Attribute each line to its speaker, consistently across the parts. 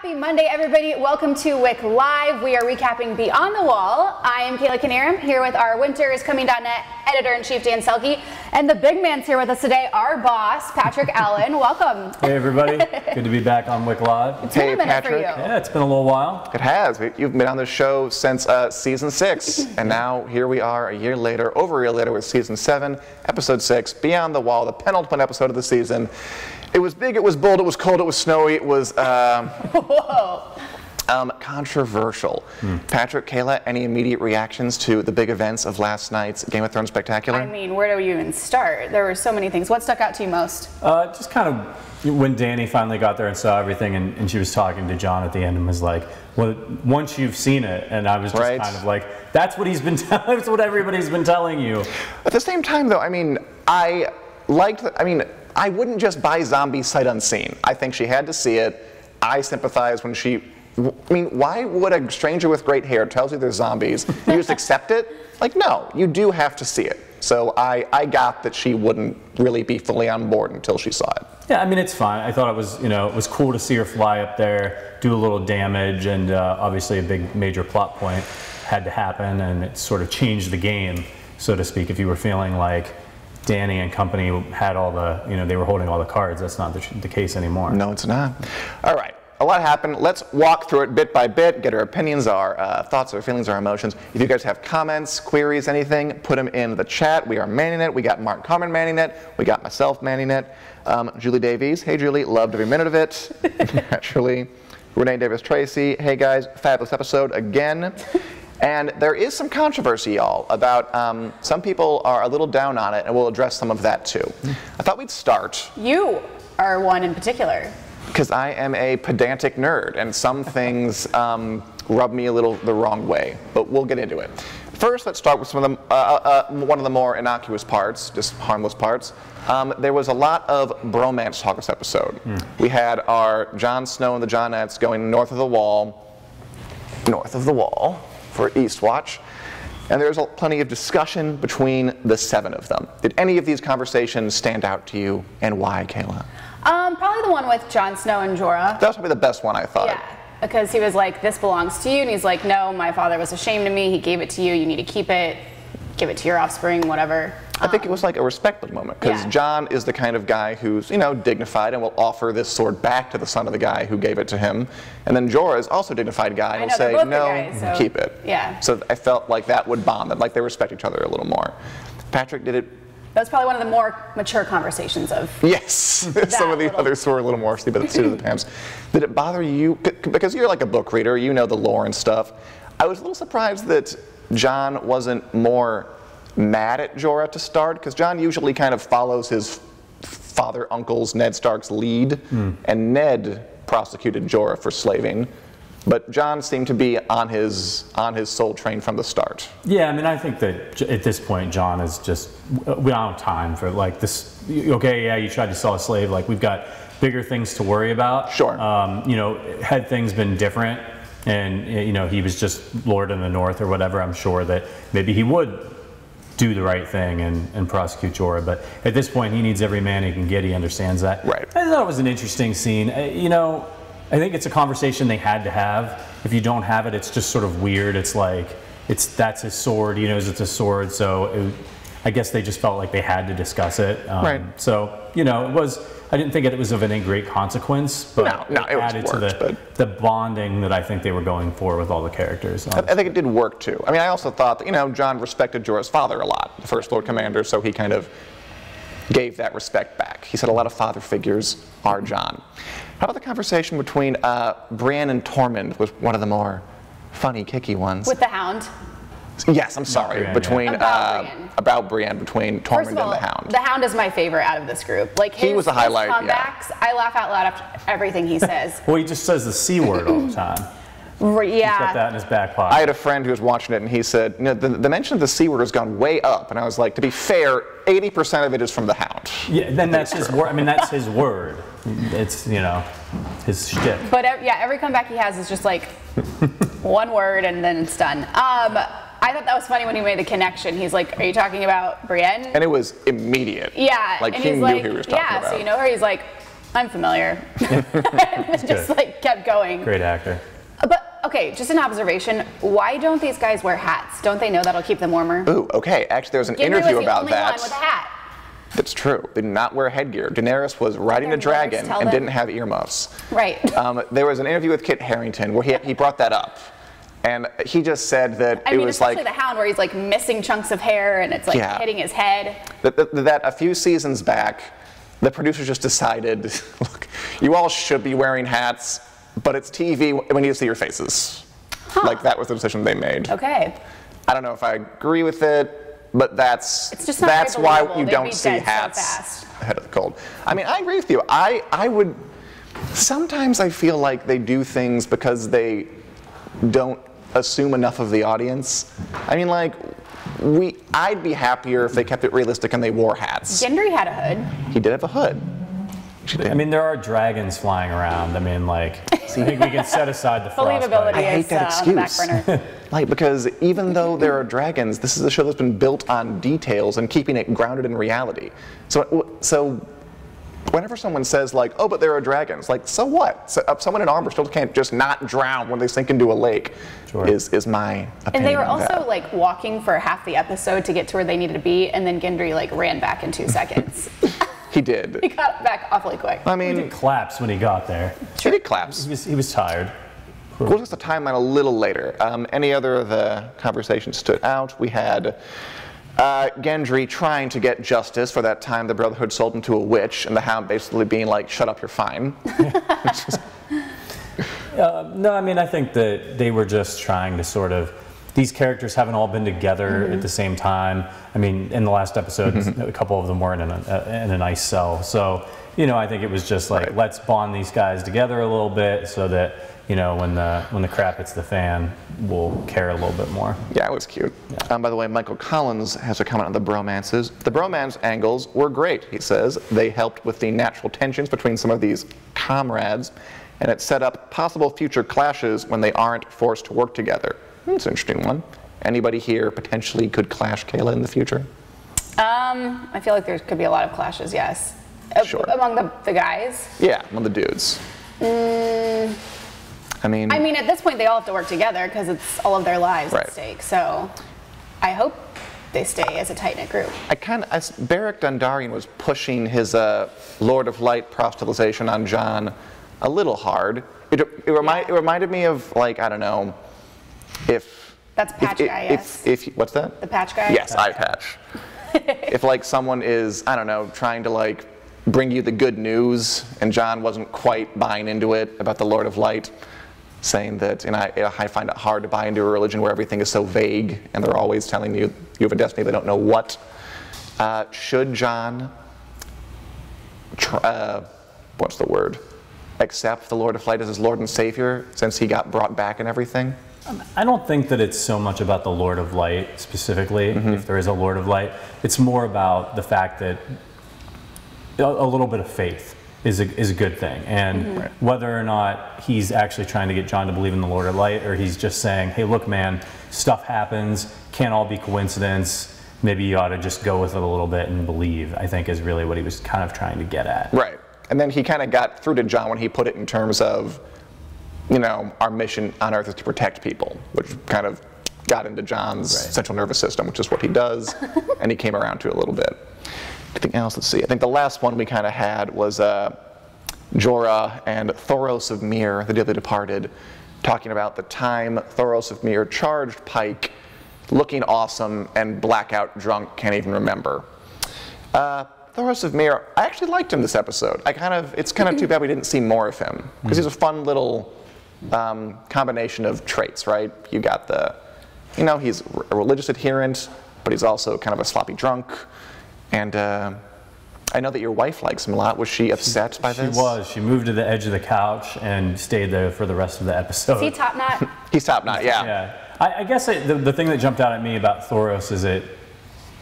Speaker 1: Happy Monday, everybody. Welcome to WiC Live. We are recapping Beyond the Wall. I am Kayla Knierim here with our Winters Coming.net editor in chief, Dan Selcke. And the big man's here with us today, our boss, Patrick Allen. Welcome.
Speaker 2: Hey, everybody. Good to be back on WiC Live.
Speaker 1: It's been a minute
Speaker 3: Patrick.
Speaker 1: for you.
Speaker 2: Yeah, it's been a little while.
Speaker 3: It has. You've been on the show since uh, season six, and now here we are a year later, over a year later, with season seven, episode six, Beyond the Wall, the penultimate episode of the season. It was big, it was bold, it was cold, it was snowy, it was um, um, controversial. Patrick, Kayla, any immediate reactions to the big events of last night's Game of Thrones Spectacular?
Speaker 1: I mean, where do you even start? There were so many things. What stuck out to you most?
Speaker 2: Uh, just kind of when Dany finally got there and saw everything, and, and she was talking to Jon at the end and was like, "Well, once you've seen it," and I was just
Speaker 3: Right.
Speaker 2: kind of like, "That's what he's been. that's what everybody's been telling you."
Speaker 3: At the same time, though, I mean, I liked. The, I mean, I wouldn't just buy Zombie sight unseen. I think she had to see it. I sympathize when she. I mean, why would a stranger with great hair tells you there's zombies? You just accept it? Like, no, you do have to see it. So I, I got that she wouldn't really be fully on board until she saw it.
Speaker 2: Yeah, I mean it's fine. I thought it was, you know, it was cool to see her fly up there, do a little damage, and uh, obviously a big major plot point had to happen, and it sort of changed the game, so to speak. If you were feeling like Dany and company had all the, you know, they were holding all the cards, that's not the, the case anymore.
Speaker 3: No, it's not. All right. A lot happened. Let's walk through it bit by bit, get our opinions, our uh, thoughts, our feelings, our emotions. If you guys have comments, queries, anything, put them in the chat. We are manning it. We got Mark Carmen manning it. We got myself manning it. Um, Julie Davies. Hey, Julie. Loved every minute of it. Naturally. Renee Davis Tracy. Hey, guys. Fabulous episode again. And there is some controversy, y'all, about um, some people are a little down on it, and we'll address some of that too. I thought we'd start
Speaker 1: You are one in particular.
Speaker 3: because I am a pedantic nerd, and some things um, rub me a little the wrong way. But we'll get into it. First, let's start with some of the uh, uh, uh, one of the more innocuous parts, just harmless parts. Um, there was a lot of bromance talk this episode. We had our Jon Snow and the Jonettes going north of the Wall, north of the Wall for Eastwatch. And there's a, plenty of discussion between the seven of them. Did any of these conversations stand out to you, and why, Kayla?
Speaker 1: Um, probably the one with Jon Snow and Jorah.
Speaker 3: That was probably the best one I thought.
Speaker 1: Yeah, because he was like, "This belongs to you," and he's like, "No, my father was ashamed of me. He gave it to you. You need to keep it. Give it to your offspring, whatever."
Speaker 3: I think it was like a respectful moment because
Speaker 1: Yeah.
Speaker 3: Jon is the kind of guy who's, you know, dignified and will offer this sword back to the son of the guy who gave it to him. And then Jorah is also a dignified guy and will say, no,
Speaker 1: guys, so-
Speaker 3: keep it.
Speaker 1: Yeah.
Speaker 3: So I felt like that would bond them, like they respect each other a little more. Patrick, did it?
Speaker 1: That was probably one of the more mature conversations of.
Speaker 3: Yes. Some of the
Speaker 1: little-
Speaker 3: others were a little more seat of the pants. Did it bother you? Because you're like a book reader, you know the lore and stuff. I was a little surprised that Jon wasn't more mad at Jorah to start, because Jon usually kind of follows his father uncle's Ned Stark's lead, and Ned prosecuted Jorah for slaving. But Jon seemed to be on his on his soul train from the start.
Speaker 2: Yeah, I mean, I think that at this point, Jon is just we don't have time for like this. Okay, yeah, you tried to sell a slave. Like we've got bigger things to worry about.
Speaker 3: Sure.
Speaker 2: Um, you know, had things been different, and you know he was just Lord in the North or whatever, I'm sure that maybe he would do the right thing and, and prosecute Jorah. But at this point, he needs every man he can get. He understands that.
Speaker 3: Right.
Speaker 2: I thought it was an interesting scene. Uh, You know, I think it's a conversation they had to have. If you don't have it, it's just sort of weird. It's like, it's that's his sword. He knows it's a sword, so it, I guess they just felt like they had to discuss it. Um,
Speaker 3: Right.
Speaker 2: So you know, it was. I didn't think it was of any great consequence, but
Speaker 3: No, no, it was
Speaker 2: added to the
Speaker 3: but-
Speaker 2: the bonding that I think they were going for with all the characters.
Speaker 3: I think it did work too. I mean, I also thought that, you know, Jon respected Jorah's father a lot, the First Lord Commander, so he kind of gave that respect back. He said a lot of father figures are Jon. How about the conversation between uh, Brienne and Tormund was one of the more funny, kicky ones.
Speaker 1: With the Hound.
Speaker 3: yes, I'm sorry.
Speaker 2: Brienne,
Speaker 3: between
Speaker 1: yeah. About
Speaker 3: uh,
Speaker 1: Brienne.
Speaker 3: about Brienne, between Tormund
Speaker 1: First of all,
Speaker 3: and the Hound.
Speaker 1: the Hound is my favorite out of this group. Like his,
Speaker 3: He was the
Speaker 1: his
Speaker 3: highlight, yeah.
Speaker 1: comebacks, I laugh out loud after everything he says.
Speaker 2: well, he just says the c word all the time.
Speaker 1: R-
Speaker 2: He's got
Speaker 1: yeah.
Speaker 2: that in his back pocket.
Speaker 3: I had a friend who was watching it, and he said, you know, the, the mention of the C word has gone way up. And I was like, to be fair, 80% of it is from the Hound.
Speaker 2: yeah, then that's his word. I mean, that's his word. It's you know, his shtick.
Speaker 1: But yeah, every comeback he has is just like one word and then it's done. Um, I thought that was funny when he made the connection. He's like, "Are you talking about Brienne?"
Speaker 3: And it was immediate.
Speaker 1: yeah,
Speaker 3: Like
Speaker 1: and
Speaker 3: he
Speaker 1: he's
Speaker 3: knew
Speaker 1: like,
Speaker 3: who he was talking
Speaker 1: "Yeah."
Speaker 3: about.
Speaker 1: Yeah, so you know her. He's like, I'm familiar. just
Speaker 2: good.
Speaker 1: like kept going.
Speaker 2: Great actor.
Speaker 1: But okay, just an observation. Why don't these guys wear hats? Don't they know that'll keep them warmer?
Speaker 3: Ooh, okay. Actually, there was an
Speaker 1: Gendry
Speaker 3: interview
Speaker 1: was the
Speaker 3: about
Speaker 1: only
Speaker 3: that.
Speaker 1: one with a hat.
Speaker 3: That's true. They did not wear headgear. Daenerys was riding a dragon and
Speaker 1: them?
Speaker 3: didn't have earmuffs.
Speaker 1: Right.
Speaker 3: Um, there was an interview with Kit Harington where he, he brought that up. And he just said that
Speaker 1: I
Speaker 3: it
Speaker 1: mean,
Speaker 3: was
Speaker 1: especially
Speaker 3: like
Speaker 1: the Hound, where he's like missing chunks of hair and it's like
Speaker 3: Yeah.
Speaker 1: hitting his head.
Speaker 3: that, that, that a few seasons back, the producers just decided, look, you all should be wearing hats, but it's TV. We need to see your faces. Like that was the decision they made.
Speaker 1: Okay.
Speaker 3: I don't know if I agree with it, but that's
Speaker 1: It's just not
Speaker 3: that's why you
Speaker 1: They'd
Speaker 3: don't see
Speaker 1: dead so
Speaker 3: hats ahead of the cold. I mean, I agree with you. I I would sometimes I feel like they do things because they don't assume enough of the audience. I mean, like we I'd be happier if they kept it realistic and they wore hats.
Speaker 1: Gendry had a hood.
Speaker 3: He did have a hood.
Speaker 2: I mean, there are dragons flying around. I mean, like, I think we can set aside the
Speaker 1: Believability.
Speaker 3: I hate
Speaker 1: is
Speaker 3: that
Speaker 1: uh, back
Speaker 3: excuse.
Speaker 1: burner.
Speaker 3: Like, because even though there are dragons, this is a show that's been built on details and keeping it grounded in reality. So, so whenever someone says like, "Oh, but there are dragons," like, so what? So, uh, someone in armor still can't just not drown when they sink into a lake.
Speaker 2: Sure.
Speaker 3: Is is my opinion.
Speaker 1: And they were also
Speaker 3: that.
Speaker 1: like walking for half the episode to get to where they needed to be, and then Gendry like ran back in two seconds.
Speaker 3: he did.
Speaker 1: he got back awfully quick.
Speaker 3: I
Speaker 2: He
Speaker 3: mean,
Speaker 2: did claps when he got there.
Speaker 3: he did claps.
Speaker 2: He was, he was tired.
Speaker 3: We'll just the timeline a little later. Um, any other of the conversations stood out? We had uh, Gendry trying to get justice for that time the Brotherhood sold him to a witch, and the Hound basically being like, "Shut up, you're fine."
Speaker 2: No, I mean, I think that they were just trying to sort of. These characters haven't all been together
Speaker 1: Mm-hmm.
Speaker 2: at the same time. I mean, in the last episode, a couple of them weren't in a, in a nice cell. So, you know, I think it was just like,
Speaker 3: Right.
Speaker 2: let's bond these guys together a little bit so that, you know, when the when the crap hits the fan, we'll care a little bit more.
Speaker 3: Yeah, it was cute. Um, by the way, Michael Collins has a comment on the bromances. The bromance angles were great, he says. They helped with the natural tensions between some of these comrades, and it set up possible future clashes when they aren't forced to work together. That's an interesting one. Anybody here potentially could clash Kayla in the future?
Speaker 1: Um, I feel like there could be a lot of clashes. Yes, Uh,
Speaker 3: Sure.
Speaker 1: among the, the guys.
Speaker 3: Yeah, among the dudes. I mean,
Speaker 1: I mean, at this point, they all have to work together because it's all of their lives
Speaker 3: Right.
Speaker 1: at stake. So, I hope they stay as a tight knit group.
Speaker 3: I kind of, as Beric Dondarrion was pushing his uh, Lord of Light proselytization on Jon a little hard. It, it, remi- it reminded me of, like, I don't know, if.
Speaker 1: That's Patch
Speaker 3: if,
Speaker 1: Guy,
Speaker 3: if,
Speaker 1: yes.
Speaker 3: if, what's that?
Speaker 1: The patch guy.
Speaker 3: Yes, eye patch. if, like, someone is, I don't know, trying to, like, bring you the good news, and Jon wasn't quite buying into it about the Lord of Light, saying that, and I, I find it hard to buy into a religion where everything is so vague, and they're always telling you you have a destiny, they don't know what. Uh, should Jon, tr- uh, what's the word, accept the Lord of Light as his Lord and Savior since he got brought back and everything?
Speaker 2: I don't think that it's so much about the Lord of Light specifically,
Speaker 3: Mm-hmm.
Speaker 2: if there is a Lord of Light. It's more about the fact that a, a little bit of faith is a, is a good thing. And mm-hmm. whether or not he's actually trying to get Jon to believe in the Lord of Light, or he's just saying, hey, look, man, stuff happens, can't all be coincidence. Maybe you ought to just go with it a little bit and believe, I think is really what he was kind of trying to get at.
Speaker 3: Right. And then he kind of got through to Jon when he put it in terms of, you know, our mission on Earth is to protect people, which kind of got into Jon's central nervous system, which is what he does, and he came around to it a little bit. Anything else? Let's see. I think the last one we kind of had was uh, Jorah and Thoros of Myr, the dearly departed, talking about the time Thoros of Myr charged Pike, looking awesome and blackout drunk, can't even remember. Uh, Thoros of Myr, I actually liked him this episode. I kind of, it's kind of too bad we didn't see more of him because he's a fun little um, combination of traits, right? You got the, you know, he's a religious adherent, but he's also kind of a sloppy drunk, and uh, I know that your wife likes him a lot. Was she upset by this?
Speaker 2: She was. She moved to the edge of the couch and stayed there for the rest of the episode.
Speaker 1: See top knot.
Speaker 3: He's top knot, yeah.
Speaker 2: Yeah, I, I guess I, the, the thing that jumped out at me about Thoros is that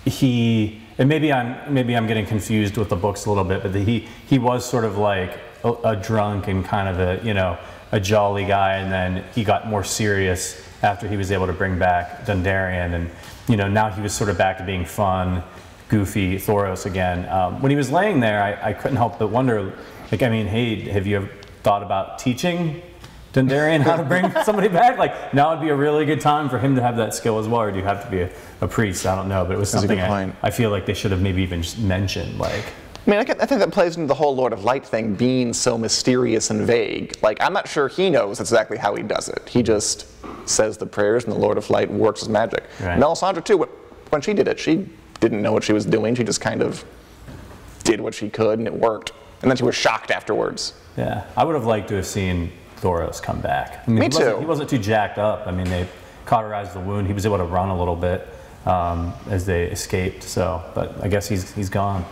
Speaker 2: he, and maybe I'm maybe I'm getting confused with the books a little bit, but that he he was sort of like a, a drunk and kind of a you know a jolly guy, and then he got more serious after he was able to bring back Dondarrion, and you know now he was sort of back to being fun, goofy Thoros again. Um, when he was laying there, I, I couldn't help but wonder, Like, I mean, hey, have you ever thought about teaching Dondarrion how to bring somebody back? Like, now would be a really good time for him to have that skill as well, or do you have to be a, a priest? I don't know, but it was
Speaker 3: That's
Speaker 2: something I. I feel like they should have maybe even just mentioned. Like,
Speaker 3: I mean, I, get- I think that plays into the whole Lord of Light thing being so mysterious and vague. Like, I'm not sure he knows exactly how he does it. He just says the prayers, and the Lord of Light works his magic.
Speaker 2: Right.
Speaker 3: Melisandre, too, when she did it, she didn't know what she was doing. She just kind of did what she could, and it worked. And then she was shocked afterwards.
Speaker 2: yeah, I would have liked to have seen Thoros come back. I mean,
Speaker 3: Me
Speaker 2: he wasn't-
Speaker 3: too.
Speaker 2: He wasn't too jacked up. I mean, they cauterized the wound. He was able to run a little bit um, as they escaped. So, but I guess he's he's gone.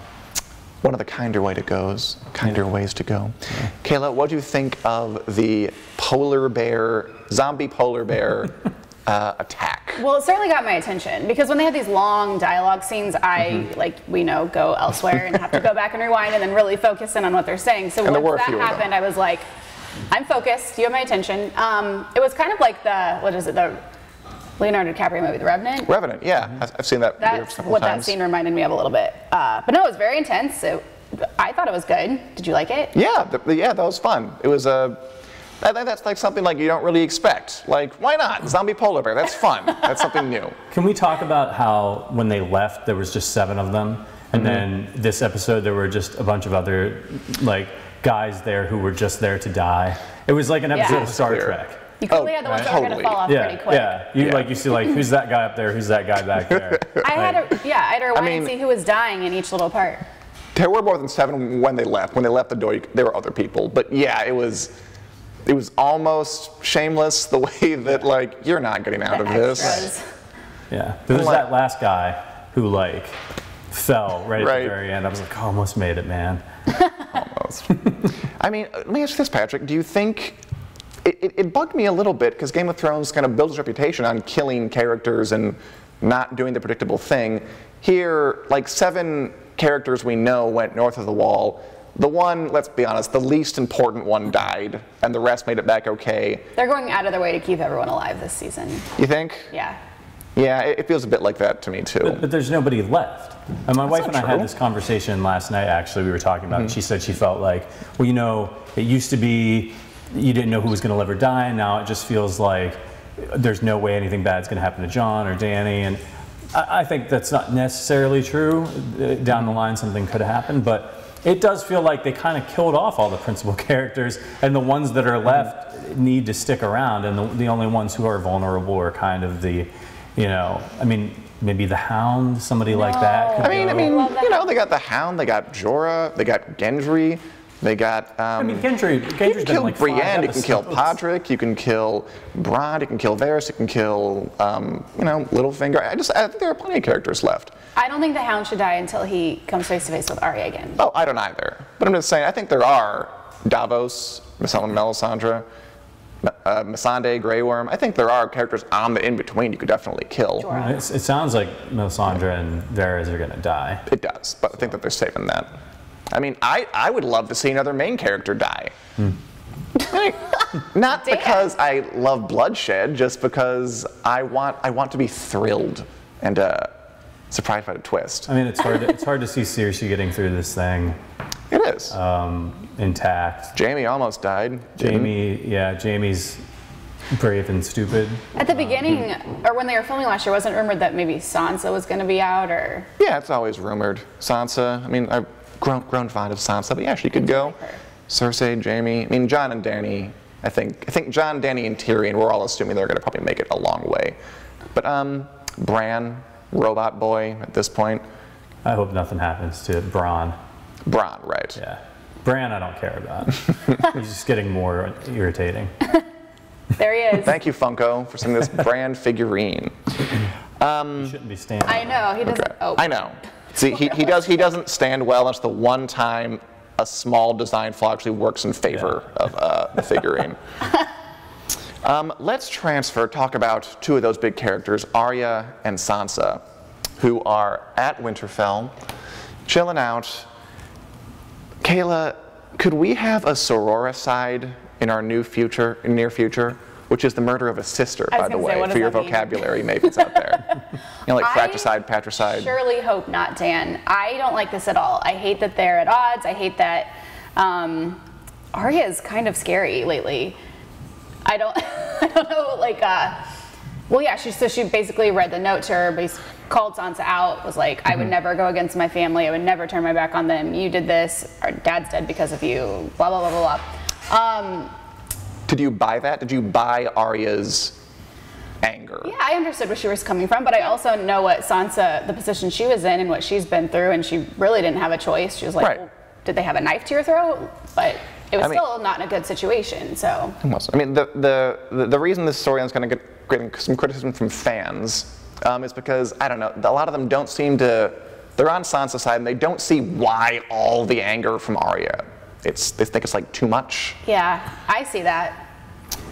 Speaker 3: One of the kinder way to goes, kinder ways to go. Kayla, what do you think of the polar bear, zombie polar bear uh, attack?
Speaker 1: Well, it certainly got my attention because when they have these long dialogue scenes, I
Speaker 3: Mm-hmm.
Speaker 1: like we know go elsewhere and have to go back and rewind and then really focus in on what they're saying. So
Speaker 3: And
Speaker 1: once that
Speaker 3: few of them.
Speaker 1: happened, I was like, I'm focused. You have my attention. Um, it was kind of like the what is it the Leonardo DiCaprio movie, The Revenant.
Speaker 3: Revenant, yeah, I've- I've seen that
Speaker 1: That's what
Speaker 3: times.
Speaker 1: that scene reminded me of a little bit. Uh, but no, it was very intense. It, I thought it was good. Did you like it?
Speaker 3: Yeah, th- yeah, that was fun. It was a. I think that's like something like you don't really expect. Like, why not? Zombie polar bear. That's fun. That's something new.
Speaker 2: Can we talk about how when they left there was just seven of them, and
Speaker 3: Mm-hmm.
Speaker 2: then this episode there were just a bunch of other like guys there who were just there to die. It was like an episode
Speaker 1: Yeah.
Speaker 2: of Star
Speaker 3: Clear.
Speaker 2: Trek.
Speaker 1: You clearly
Speaker 3: Oh,
Speaker 1: had the ones
Speaker 3: right.
Speaker 1: that were going to fall off
Speaker 2: Yeah,
Speaker 1: pretty quick.
Speaker 2: yeah. You
Speaker 3: Yeah.
Speaker 2: like you see like who's that guy up there? Who's that guy back there?
Speaker 1: I had a yeah, I had to rewind and
Speaker 3: mean-
Speaker 1: see who was dying in each little part.
Speaker 3: There were more than seven when they left. When they left the door, you, there were other people. But yeah, it was. It was almost shameless the way that like you're not getting out of this.
Speaker 1: Extras.
Speaker 2: Yeah. There was
Speaker 3: Like-
Speaker 2: that last guy who like fell right at the very end. I was like, almost made it, man.
Speaker 3: Almost. I mean, let me ask you this, Patrick. Do you think it, it, it bugged me a little bit because Game of Thrones kind of builds its reputation on killing characters and not doing the predictable thing? Here, like seven characters we know went north of the wall. The one, let's be honest, the least important one died, and the rest made it back okay.
Speaker 1: They're going out of their way to keep everyone alive this season.
Speaker 3: You think?
Speaker 1: Yeah.
Speaker 3: Yeah, it, it feels a bit like that to me too.
Speaker 2: But there's nobody left. And my wife and I had this conversation last night. Actually, we were talking
Speaker 3: Mm-hmm.
Speaker 2: about. it. She said she felt like, well, you know, it used to be you didn't know who was going to live or die. and Now it just feels like there's no way anything bad's going to happen to Jon or Dany. And I, I think that's not necessarily true. Uh, Down the line, something could happen, but. It does feel like they kind of killed off all the principal characters, and the ones that are left need to stick around, and the, the only ones who are vulnerable are kind of the, you know, I mean, maybe the Hound, somebody like that. Could
Speaker 3: I mean, I mean, you know, they got the Hound, they got Jorah, they got Gendry, they got. Um,
Speaker 2: I mean, Gendry,
Speaker 3: You can kill
Speaker 2: like
Speaker 3: Brienne,
Speaker 2: five
Speaker 3: you can kill
Speaker 2: episodes.
Speaker 3: Podrick, you can kill Bronn, you can kill Varys, you can kill, um, you know, Littlefinger. I just, I think there are plenty of characters left.
Speaker 1: I don't think the Hound should die until he comes face to face with Arya again.
Speaker 3: Oh, I don't either. But I'm just saying, I think there are Davos, Mel- Melisandre, uh, Missandei, Grey Worm. I think there are characters on the in between you could definitely kill.
Speaker 1: Jorah.
Speaker 2: It's- It sounds like Melisandre and Varys are going to die.
Speaker 3: It does, but I think that they're saving that. I mean, I, I would love to see another main character die. Like, Not
Speaker 1: Dan.
Speaker 3: because I love bloodshed, just because I want I want to be thrilled and uh, surprised by the twist.
Speaker 2: I mean, it's hard. To, it's hard to see Cersei getting through this thing
Speaker 3: It is.
Speaker 2: um, intact.
Speaker 3: Jaime almost died. didn't?
Speaker 2: Jaime, yeah, Jaime's brave and stupid.
Speaker 1: At the beginning, or when they were filming last year, wasn't it rumored that maybe Sansa was going to be out, or
Speaker 3: Yeah, it's always rumored. Sansa. I mean, I've grown, grown fond of Sansa, but yeah, she could go.
Speaker 1: like.
Speaker 3: Cersei, Jaime. I mean, Jon and Dany. I think I think Jon, Dany, and Tyrion. We're all assuming they're going to probably make it a long way. But um, Bran, Robot Boy. At this point,
Speaker 2: I hope nothing happens to Braun.
Speaker 3: Bran, right?
Speaker 2: Yeah, Bran, I don't care about. He's just getting more irritating.
Speaker 1: there he is.
Speaker 3: Thank you, Funko, for sending this Bran figurine.
Speaker 2: He shouldn't be standing.
Speaker 1: I know he doesn't. Oh,
Speaker 3: I know. See, he, he does he doesn't stand well. That's the one time a small design flaw actually works in favor of uh, the figurine. um, let's transfer. Talk about two of those big characters, Arya and Sansa, who are at Winterfell, chilling out. Kayla, could we have a sororicide in our new future, near future, which is the murder of a sister, by the
Speaker 1: gonna say,
Speaker 3: way, for your
Speaker 1: mean?
Speaker 3: vocabulary maybes out there. you know, like
Speaker 1: I
Speaker 3: fratricide, patricide.
Speaker 1: Surely hope not, Dan. I don't like this at all. I hate that they're at odds. I hate that Um, Arya is kind of scary lately. I don't, I don't know, like, uh, well, yeah, she, so she basically read the note to her, but he called Sansa out, was like, I would never go against my family, I would never turn my back on them, you did this, our dad's dead because of you, blah, blah, blah, blah, blah. Um,
Speaker 3: Did you buy that? Did you buy Arya's anger?
Speaker 1: yeah, I understood where she was coming from, but I also know what Sansa, the position she was in and what she's been through, and she really didn't have a choice. She was like,
Speaker 3: Right.
Speaker 1: well, did they have a knife to your throat? But it was
Speaker 3: I mean-
Speaker 1: still not in a good situation, so.
Speaker 3: Almost. I mean, the, the, the, the reason this storyline is going to get getting some criticism from fans um, is because, I don't know, a lot of them don't seem to, they're on Sansa's side and they don't see why all the anger from Arya. It's, they think it's like too much.
Speaker 1: Yeah, I see that.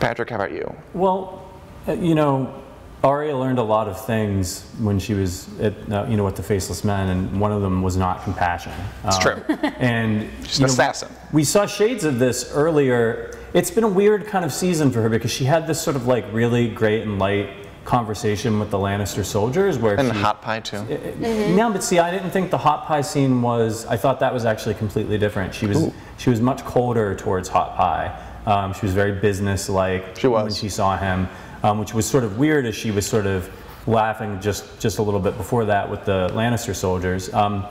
Speaker 3: Patrick, how about you?
Speaker 2: Well, uh, you know, Arya learned a lot of things when she was, at, uh, you know, with the Faceless Men, and one of them was not compassion.
Speaker 3: It's
Speaker 2: Um,
Speaker 3: true.
Speaker 2: And
Speaker 3: She's
Speaker 2: you
Speaker 3: an
Speaker 2: know,
Speaker 3: assassin.
Speaker 2: We saw shades of this earlier. It's been a weird kind of season for her because she had this sort of like really great and light conversation with the Lannister soldiers where
Speaker 3: And
Speaker 2: she,
Speaker 3: hot pie, too.
Speaker 2: no, but see, I didn't think the hot pie scene was. I thought that was actually completely different. She was Ooh. she was much colder towards hot pie. Um, she was very business-like
Speaker 3: She was.
Speaker 2: when she saw him, um, which was sort of weird as she was sort of laughing just just a little bit before that with the Lannister soldiers. Um,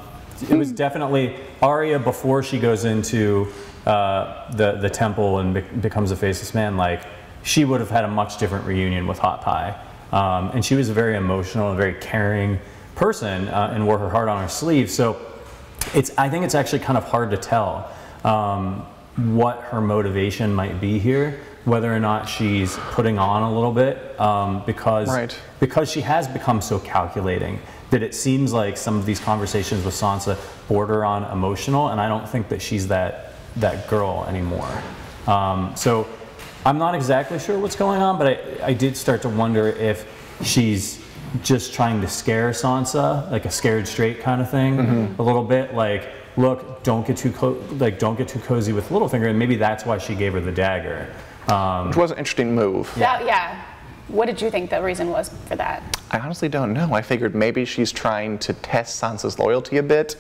Speaker 2: it was definitely Arya before she goes into uh, the the temple and bec- becomes a faceless man. Like she would have had a much different reunion with Hot Pie, um, and she was a very emotional and very caring person uh, and wore her heart on her sleeve. So it's I think it's actually kind of hard to tell um, what her motivation might be here, whether or not she's putting on a little bit um, because
Speaker 3: Right.
Speaker 2: because she has become so calculating that it seems like some of these conversations with Sansa border on emotional, and I don't think that she's that that girl anymore. Um, so I'm not exactly sure what's going on, but I, I did start to wonder if she's just trying to scare Sansa, like a scared straight kind of thing, a little bit. Like, look, don't get too co- like don't get too cozy with Littlefinger, and maybe that's why she gave her the dagger. Um,
Speaker 3: Which was an interesting move.
Speaker 1: Yeah. yeah. What did you think the reason was for that?
Speaker 3: I honestly don't know. I figured maybe she's trying to test Sansa's loyalty a bit,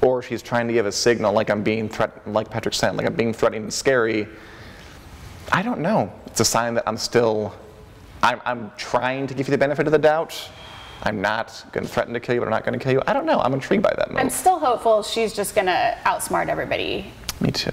Speaker 3: or she's trying to give a signal like I'm being threat, like Patrick said, like I'm being threatening and scary. I don't know. It's a sign that I'm still, I'm, I'm trying to give you the benefit of the doubt. I'm not going to threaten to kill you, but I'm not going to kill you. I don't know. I'm intrigued by that move.
Speaker 1: I'm still hopeful she's just gonna outsmart everybody.
Speaker 3: Me too.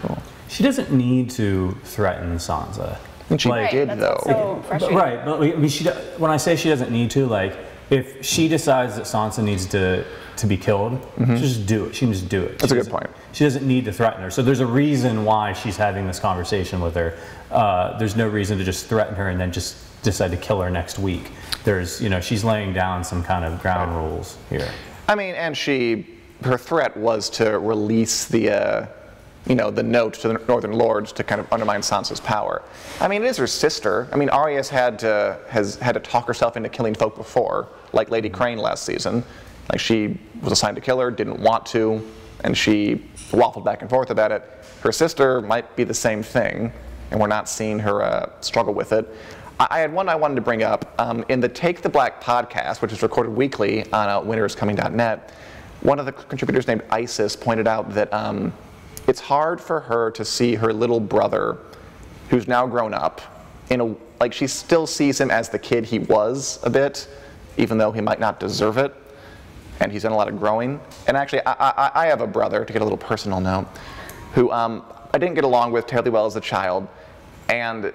Speaker 2: She doesn't need to threaten Sansa.
Speaker 3: And she
Speaker 2: Like-
Speaker 3: did
Speaker 1: that's
Speaker 3: though.
Speaker 1: so
Speaker 2: But-
Speaker 1: frustrating.
Speaker 2: right, but I mean, she, when I say she doesn't need to, like, if she decides that Sansa needs to, to be killed, she'll just do it. She can just do it.
Speaker 3: Mm-hmm. That's
Speaker 2: She
Speaker 3: a good
Speaker 2: doesn't-
Speaker 3: point.
Speaker 2: She doesn't need to threaten her. So there's a reason why she's having this conversation with her. Uh, there's no reason to just threaten her and then just decide to kill her next week. There's, you know, she's laying down some kind of ground rules here.
Speaker 3: I mean, and she, her threat was to release the, uh, you know, the note to the Northern Lords to kind of undermine Sansa's power. I mean, it is her sister. I mean, Arya's had to, has had to talk herself into killing folk before, like Lady Crane last season. Like she was assigned to kill her, didn't want to, and she waffled back and forth about it. Her sister might be the same thing, and we're not seeing her uh, struggle with it. I I had one I wanted to bring up. Um, in the Take the Black podcast, which is recorded weekly on uh, one of the contributors named Isis pointed out that um, it's hard for her to see her little brother, who's now grown up, in a like she still sees him as the kid he was a bit, even though he might not deserve it, and he's done a lot of growing. And actually, I, I, I have a brother, to get a little personal note, who um, I didn't get along with terribly well as a child, and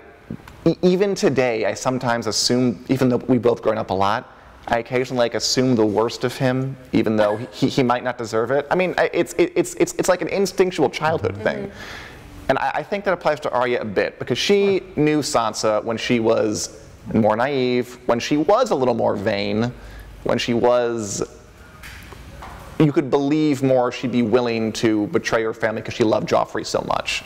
Speaker 3: even today, I sometimes assume, even though we've both grown up a lot, I occasionally like assume the worst of him, even though he, he might not deserve it. I mean, it's, it's, it's, it's like an instinctual childhood thing. Mm-hmm. And I, I think that applies to Arya a bit, because she knew Sansa when she was more naive, when she was a little more vain, when she was you could believe more she'd be willing to betray her family because she loved Joffrey so much.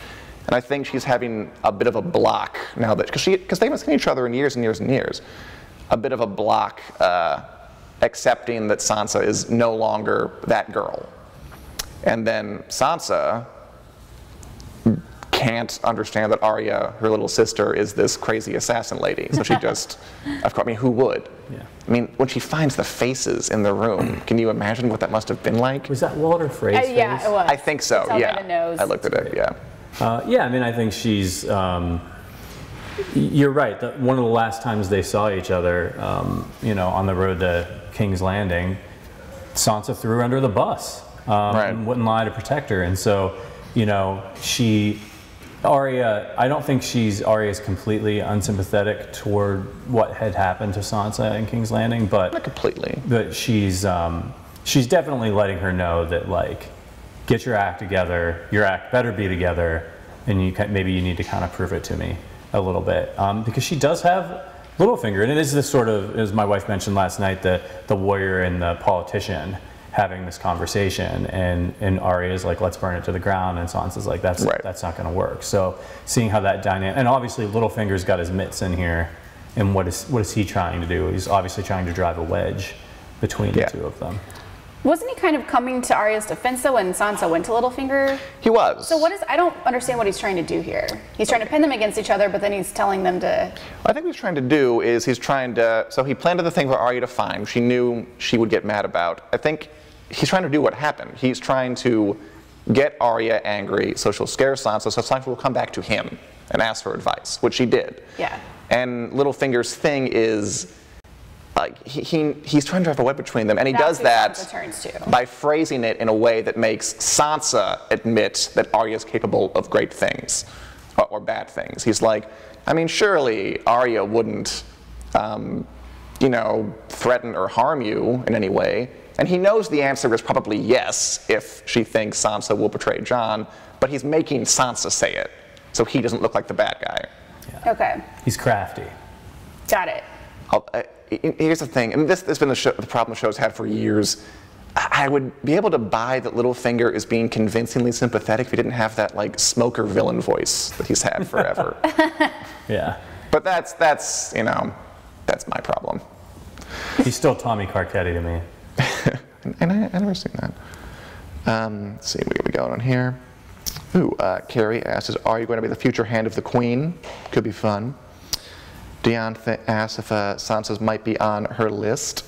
Speaker 3: And I think she's having a bit of a block now that because she because they haven't seen each other in years and years and years, a bit of a block uh, accepting that Sansa is no longer that girl. And then Sansa can't understand that Arya, her little sister, is this crazy assassin lady. So she just, of course, I mean, who would?
Speaker 2: Yeah.
Speaker 3: I mean, when she finds the faces in the room, can you imagine what that must have been like?
Speaker 2: Was that Walder Frey's
Speaker 1: Uh, yeah,
Speaker 2: face?
Speaker 1: it was.
Speaker 3: I think so.
Speaker 1: Tell
Speaker 3: yeah. I looked at it. Yeah.
Speaker 2: Uh, yeah, I mean, I think she's. Um, y- you're right. That one of the last times they saw each other, um, you know, on the road to King's Landing, Sansa threw her under the bus um,
Speaker 3: Right.
Speaker 2: and wouldn't lie to protect her. And so, you know, she, Arya. I don't think she's Arya's completely unsympathetic toward what had happened to Sansa in King's Landing, but
Speaker 3: Not completely.
Speaker 2: but she's um, she's definitely letting her know that like get your act together your act better be together and you can, maybe you need to kind of prove it to me a little bit um, because she does have Littlefinger and it is this sort of as my wife mentioned last night the the warrior and the politician having this conversation and and Arya is like let's burn it to the ground and Sansa's like that's
Speaker 3: Right.
Speaker 2: that's not going to work so seeing how that dynamic and obviously Littlefinger's got his mitts in here and what is what is he trying to do he's obviously trying to drive a wedge between
Speaker 3: Yeah.
Speaker 2: the two of them
Speaker 1: Wasn't he kind of coming to Arya's defense though when Sansa went to Littlefinger?
Speaker 3: He was.
Speaker 1: So what is? I don't understand what he's trying to do here. He's trying to pin them against each other, but then he's telling them to.
Speaker 3: I think what he's trying to do is he's trying to. So he planted the thing for Arya to find. She knew she would get mad about. I think he's trying to do what happened. He's trying to get Arya angry, so she'll scare Sansa, so Sansa will come back to him and ask for advice, which she did.
Speaker 1: Yeah.
Speaker 3: And Littlefinger's thing is. Like he, he, he's trying to drive a web between them, and he
Speaker 1: That's
Speaker 3: does that
Speaker 1: Sansa turns to.
Speaker 3: by phrasing it in a way that makes Sansa admit that Arya is capable of great things or, or bad things. He's like, I mean, surely Arya wouldn't, um, you know, threaten or harm you in any way. And he knows the answer is probably yes if she thinks Sansa will betray Jon, but he's making Sansa say it so he doesn't look like the bad guy.
Speaker 1: Okay,
Speaker 2: he's crafty
Speaker 1: got it.
Speaker 3: I'll, I, I- here's the thing, and this has been the, show, the problem the show's had for years. I would be able to buy that Littlefinger is being convincingly sympathetic if he didn't have that like smoker villain voice that he's had forever.
Speaker 2: yeah
Speaker 3: but that's that's you know that's my problem,
Speaker 2: he's still Tommy Carcetti to me
Speaker 3: and I, I never seen that. Um, let's see, what we got on here? Ooh, uh, Carrie asks, "Are you going to be the future hand of the Queen?" Could be fun. Dion th- asks if uh, Sansa's might be on her list.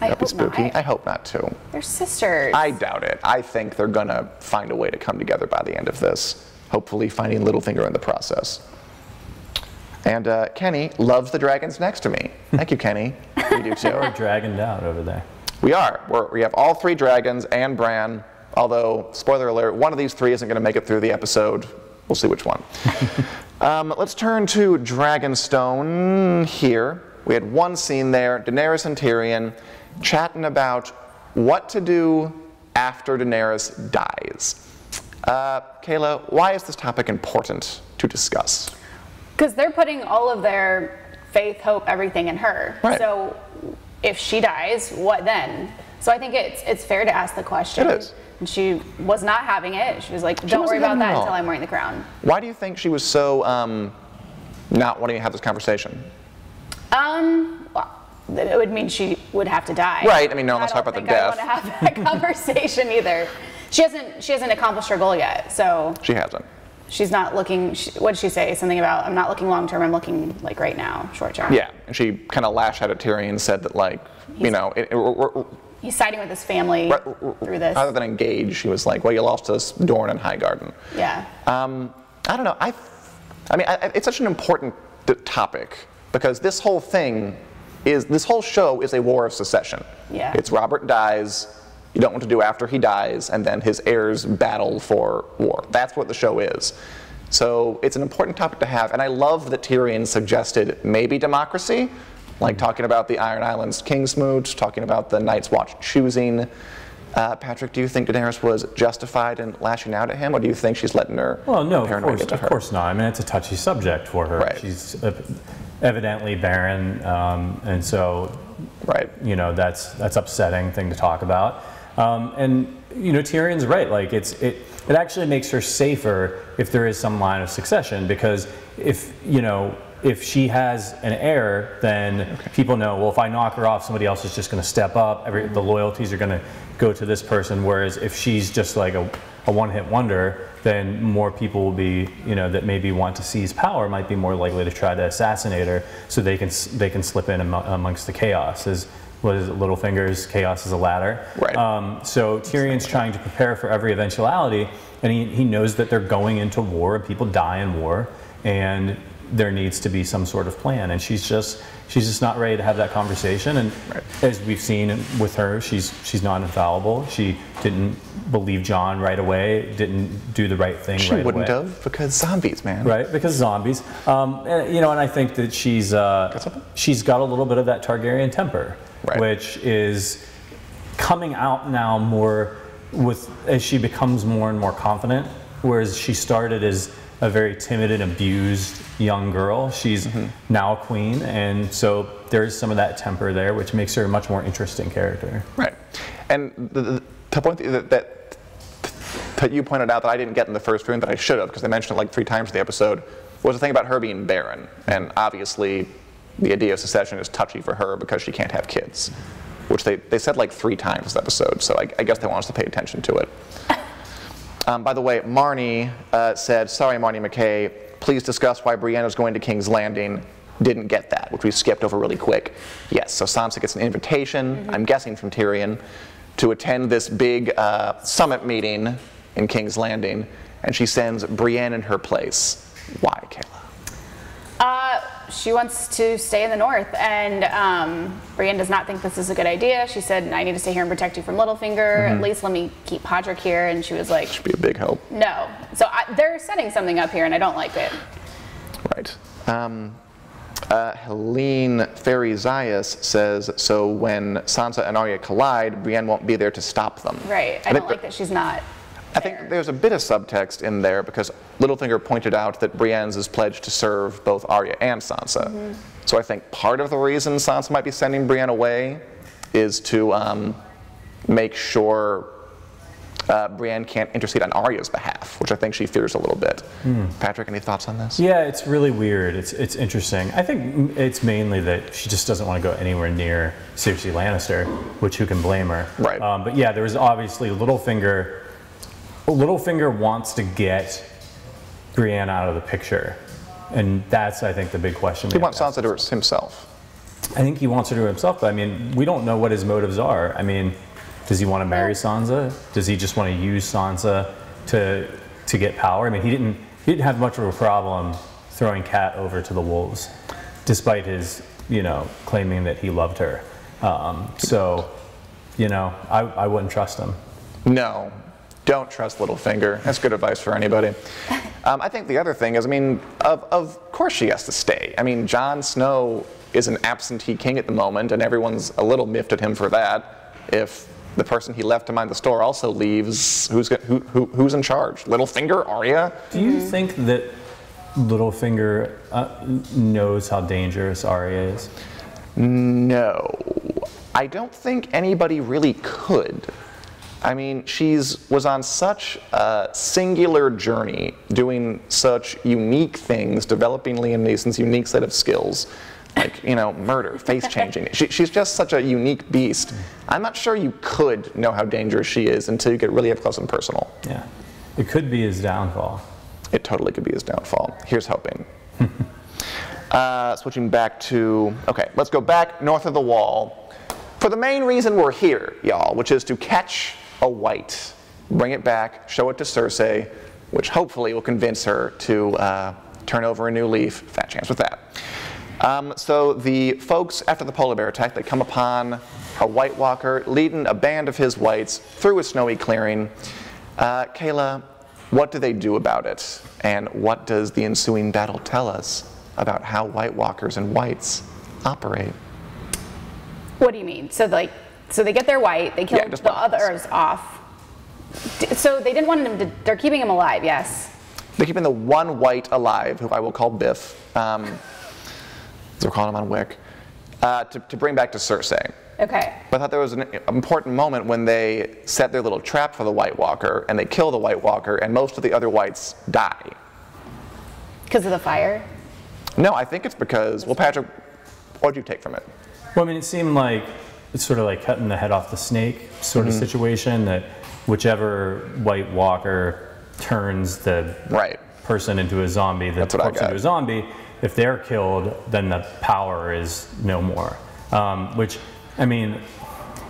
Speaker 1: I
Speaker 3: That'd be
Speaker 1: hope not.
Speaker 3: I hope not too.
Speaker 1: They're sisters.
Speaker 3: I doubt it. I think they're gonna find a way to come together by the end of this. Hopefully, finding Littlefinger in the process. And uh, Kenny loves the dragons next to me. Thank you, Kenny. We do too.
Speaker 2: We're dragoned out over there
Speaker 3: We are. We're, we have all three dragons and Bran. Although, spoiler alert, one of these three isn't going to make it through the episode. We'll see which one. um, let's turn to Dragonstone here. We had one scene there Daenerys and Tyrion chatting about what to do after Daenerys dies. Uh, Kayla, why is this topic important to discuss?
Speaker 1: Because they're putting all of their faith, hope, everything in her.
Speaker 3: Right.
Speaker 1: So if she dies, what then? So I think it's it's fair to ask the question.
Speaker 3: It is.
Speaker 1: And she was not having it. She was like, don't worry about that until I'm wearing the crown.
Speaker 3: Why do you think she was so um, not wanting to have this conversation?
Speaker 1: Um, well, it would mean she would have to die.
Speaker 3: Right, I mean, no, let's
Speaker 1: don't
Speaker 3: talk about the
Speaker 1: think I
Speaker 3: death.
Speaker 1: want to have that conversation either. She hasn't she hasn't accomplished her goal yet, so
Speaker 3: She hasn't.
Speaker 1: she's not looking. She, what did she say? Something about I'm not looking long term. I'm looking like right now, short term.
Speaker 3: Yeah, and she kind of lashed out at Tyrion and said that, like, you know, it, it, we're-
Speaker 1: He's siding with his family through this.
Speaker 3: rather than engage, she was like, well, you lost us Dorne and Highgarden.
Speaker 1: yeah.
Speaker 3: Um, I don't know. I, I mean, I, it's such an important topic because this whole thing is, this whole show is a war of secession.
Speaker 1: Yeah.
Speaker 3: It's Robert dies, you don't want to do after he dies, and then his heirs battle for war. That's what the show is. So it's an important topic to have, and I love that Tyrion suggested maybe democracy, like talking about the Iron Islands Kingsmoot, talking about the Night's Watch choosing. Uh, Patrick, do you think Daenerys was justified in lashing out at him, or do you think she's letting her
Speaker 2: Well, no, of course, of course not. I mean, it's a touchy subject for her.
Speaker 3: Right.
Speaker 2: She's evidently barren, um, and so
Speaker 3: Right.
Speaker 2: you know that's that's upsetting thing to talk about. Um, and you know, Tyrion's right. Like it's it it actually makes her safer if there is some line of succession because if you know if she has an heir, then people know. Well, if I knock her off, somebody else is just going to step up. Every the loyalties are going to go to this person. Whereas if she's just like a, a one-hit wonder, then more people will be, you know, that maybe want to seize power might be more likely to try to assassinate her, so they can they can slip in amo- amongst the chaos. As what is it, Littlefinger's chaos is a ladder.
Speaker 3: Right.
Speaker 2: Um, so Tyrion's trying to prepare for every eventuality, and he, he knows that they're going into war, and people die in war, and there needs to be some sort of plan. And she's just she's just not ready to have that conversation. And as we've seen with her, she's she's not infallible. She didn't believe Jon right away, didn't do the right thing
Speaker 3: She
Speaker 2: right
Speaker 3: wouldn't
Speaker 2: away.
Speaker 3: have because zombies, man.
Speaker 2: Right, because zombies. Um, and, you know, and I think that she's uh,
Speaker 3: something?
Speaker 2: she's got a little bit of that Targaryen temper,
Speaker 3: Right.
Speaker 2: which is coming out now more with as she becomes more and more confident. Whereas she started as a very timid and abused young girl, she's
Speaker 3: Mm-hmm.
Speaker 2: now a queen, and so there is some of that temper there, which makes her a much more interesting character.
Speaker 3: Right. And the, the, the point that, that that you pointed out that I didn't get in the first room that I should have because they mentioned it like three times in the episode was the thing about her being barren. And obviously, the idea of secession is touchy for her because she can't have kids, which they, they said like three times this episode. So I, I guess they want us to pay attention to it. Um, by the way, Marnie uh, said, "Sorry, Marnie McKay. Please discuss why Brienne is going to King's Landing." Didn't get that, which we skipped over really quick. Yes, so Sansa gets an invitation, I'm guessing from Tyrion, to attend this big uh, summit meeting in King's Landing, and she sends Brienne in her place. Why, Kayla?
Speaker 1: Uh, she wants to stay in the north, and um, Brienne does not think this is a good idea. She said, "I need to stay here and protect you from Littlefinger. At least let me keep Podrick here." And she was like, Should
Speaker 3: Be a big help,
Speaker 1: "No." So I, they're setting something up here, and I don't like it.
Speaker 3: right? Um, uh, Helene Ferry Zayas says, "So when Sansa and Arya collide, Brienne won't be there to stop them."
Speaker 1: Right. I
Speaker 3: think
Speaker 1: don't like that she's not.
Speaker 3: I think there's a bit of subtext in there because Littlefinger pointed out that Brienne's is pledged to serve both Arya and Sansa. So I think part of the reason Sansa might be sending Brienne away is to um, make sure uh, Brienne can't intercede on Arya's behalf, which I think she fears a little bit. Patrick, any thoughts on this?
Speaker 2: Yeah, it's really weird. It's it's interesting. I think it's mainly that she just doesn't want to go anywhere near Cersei Lannister, which who can blame her?
Speaker 3: Right.
Speaker 2: Um, but yeah, there was obviously Littlefinger. Littlefinger wants to get Brienne out of the picture, and that's I think the big question.
Speaker 3: He wants
Speaker 2: to ask
Speaker 3: Sansa to her himself.
Speaker 2: I think he wants her to himself, but I mean, we don't know what his motives are. I mean, does he want to marry Sansa? Does he just want to use Sansa to to get power? I mean, he didn't he didn't have much of a problem throwing Cat over to the wolves, despite his you know claiming that he loved her. Um, so, you know, I, I wouldn't trust him.
Speaker 3: No, don't trust Littlefinger. That's good advice for anybody. Um, I think the other thing is, I mean, of, of course she has to stay. I mean, Jon Snow is an absentee king at the moment, and everyone's a little miffed at him for that. If the person he left to mind the store also leaves, who's, who, who, who's in charge? Littlefinger? Arya?
Speaker 2: Do you think that Littlefinger uh, knows how dangerous Arya is?
Speaker 3: No. I don't think anybody really could. I mean, she's was on such a singular journey, doing such unique things, developing Liam Neeson's unique set of skills, like you know, murder, face changing. She, she's just such a unique beast. I'm not sure you could know how dangerous she is until you get really up close and personal.
Speaker 2: Yeah, it could be his downfall.
Speaker 3: It totally could be his downfall. Here's hoping. uh, switching back to, okay, let's go back north of the wall for the main reason we're here, y'all, which is to catch a white, bring it back, show it to Cersei, which hopefully will convince her to uh, turn over a new leaf. Fat chance with that. Um, so the folks after the polar bear attack, they come upon a White Walker leading a band of his whites through a snowy clearing. Uh, Kayla, what do they do about it? And what does the ensuing battle tell us about how White Walkers and whites operate?
Speaker 1: What do you mean? So like, so they get their white, they kill
Speaker 3: Yeah,
Speaker 1: the
Speaker 3: whites.
Speaker 1: others off. So they didn't want him to. They're keeping him alive. Yes.
Speaker 3: They're keeping the one white alive, who I will call Biff. Um, they're calling him on Wick. Uh, to, to bring back to Cersei.
Speaker 1: Okay.
Speaker 3: But I thought there was an important moment when they set their little trap for the White Walker and they kill the White Walker and most of the other whites die.
Speaker 1: Because of the fire.
Speaker 3: No, I think it's because, well, Patrick, what did you take from it?
Speaker 2: Well, I mean, it seemed like it's sort of like cutting the head off the snake sort of situation that whichever White Walker turns the
Speaker 3: Right.
Speaker 2: person into a zombie, the
Speaker 3: That's what I
Speaker 2: corpse
Speaker 3: got.
Speaker 2: into a zombie. If they're killed, then the power is no more. Um, which, I mean,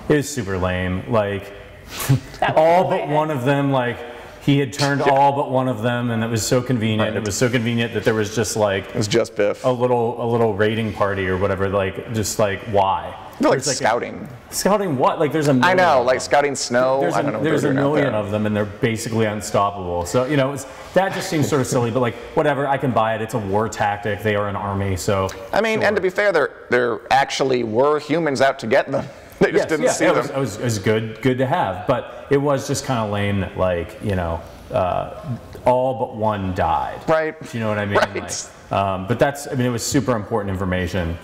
Speaker 2: is super lame. Like all but
Speaker 1: ahead.
Speaker 2: one of them, like he had turned all but one of them, and it was so convenient.
Speaker 3: Right.
Speaker 2: It was so convenient that there was just like
Speaker 3: It was just Biff.
Speaker 2: a little a little raiding party or whatever. Like just like why?
Speaker 3: They're like
Speaker 2: There's, a-
Speaker 3: scouting.
Speaker 2: scouting what? Like there's a million
Speaker 3: I know, like scouting snow.
Speaker 2: There's
Speaker 3: I don't know
Speaker 2: there's a
Speaker 3: they're doing out
Speaker 2: million of them, and they're basically unstoppable. So you know, it's, that just seems sort of silly. But like, whatever, I can buy it. It's a war tactic. They are an army, so.
Speaker 3: I mean, and to be fair, there there actually were humans out to get them. They just
Speaker 2: Yes,
Speaker 3: didn't
Speaker 2: yeah,
Speaker 3: see
Speaker 2: it
Speaker 3: them.
Speaker 2: was, it, was, it was good, good to have, but it was just kind of lame that like you know, uh, all but one died.
Speaker 3: Right.
Speaker 2: Do you know what I mean?
Speaker 3: Right.
Speaker 2: Like, um, but that's, I mean, it was super important information.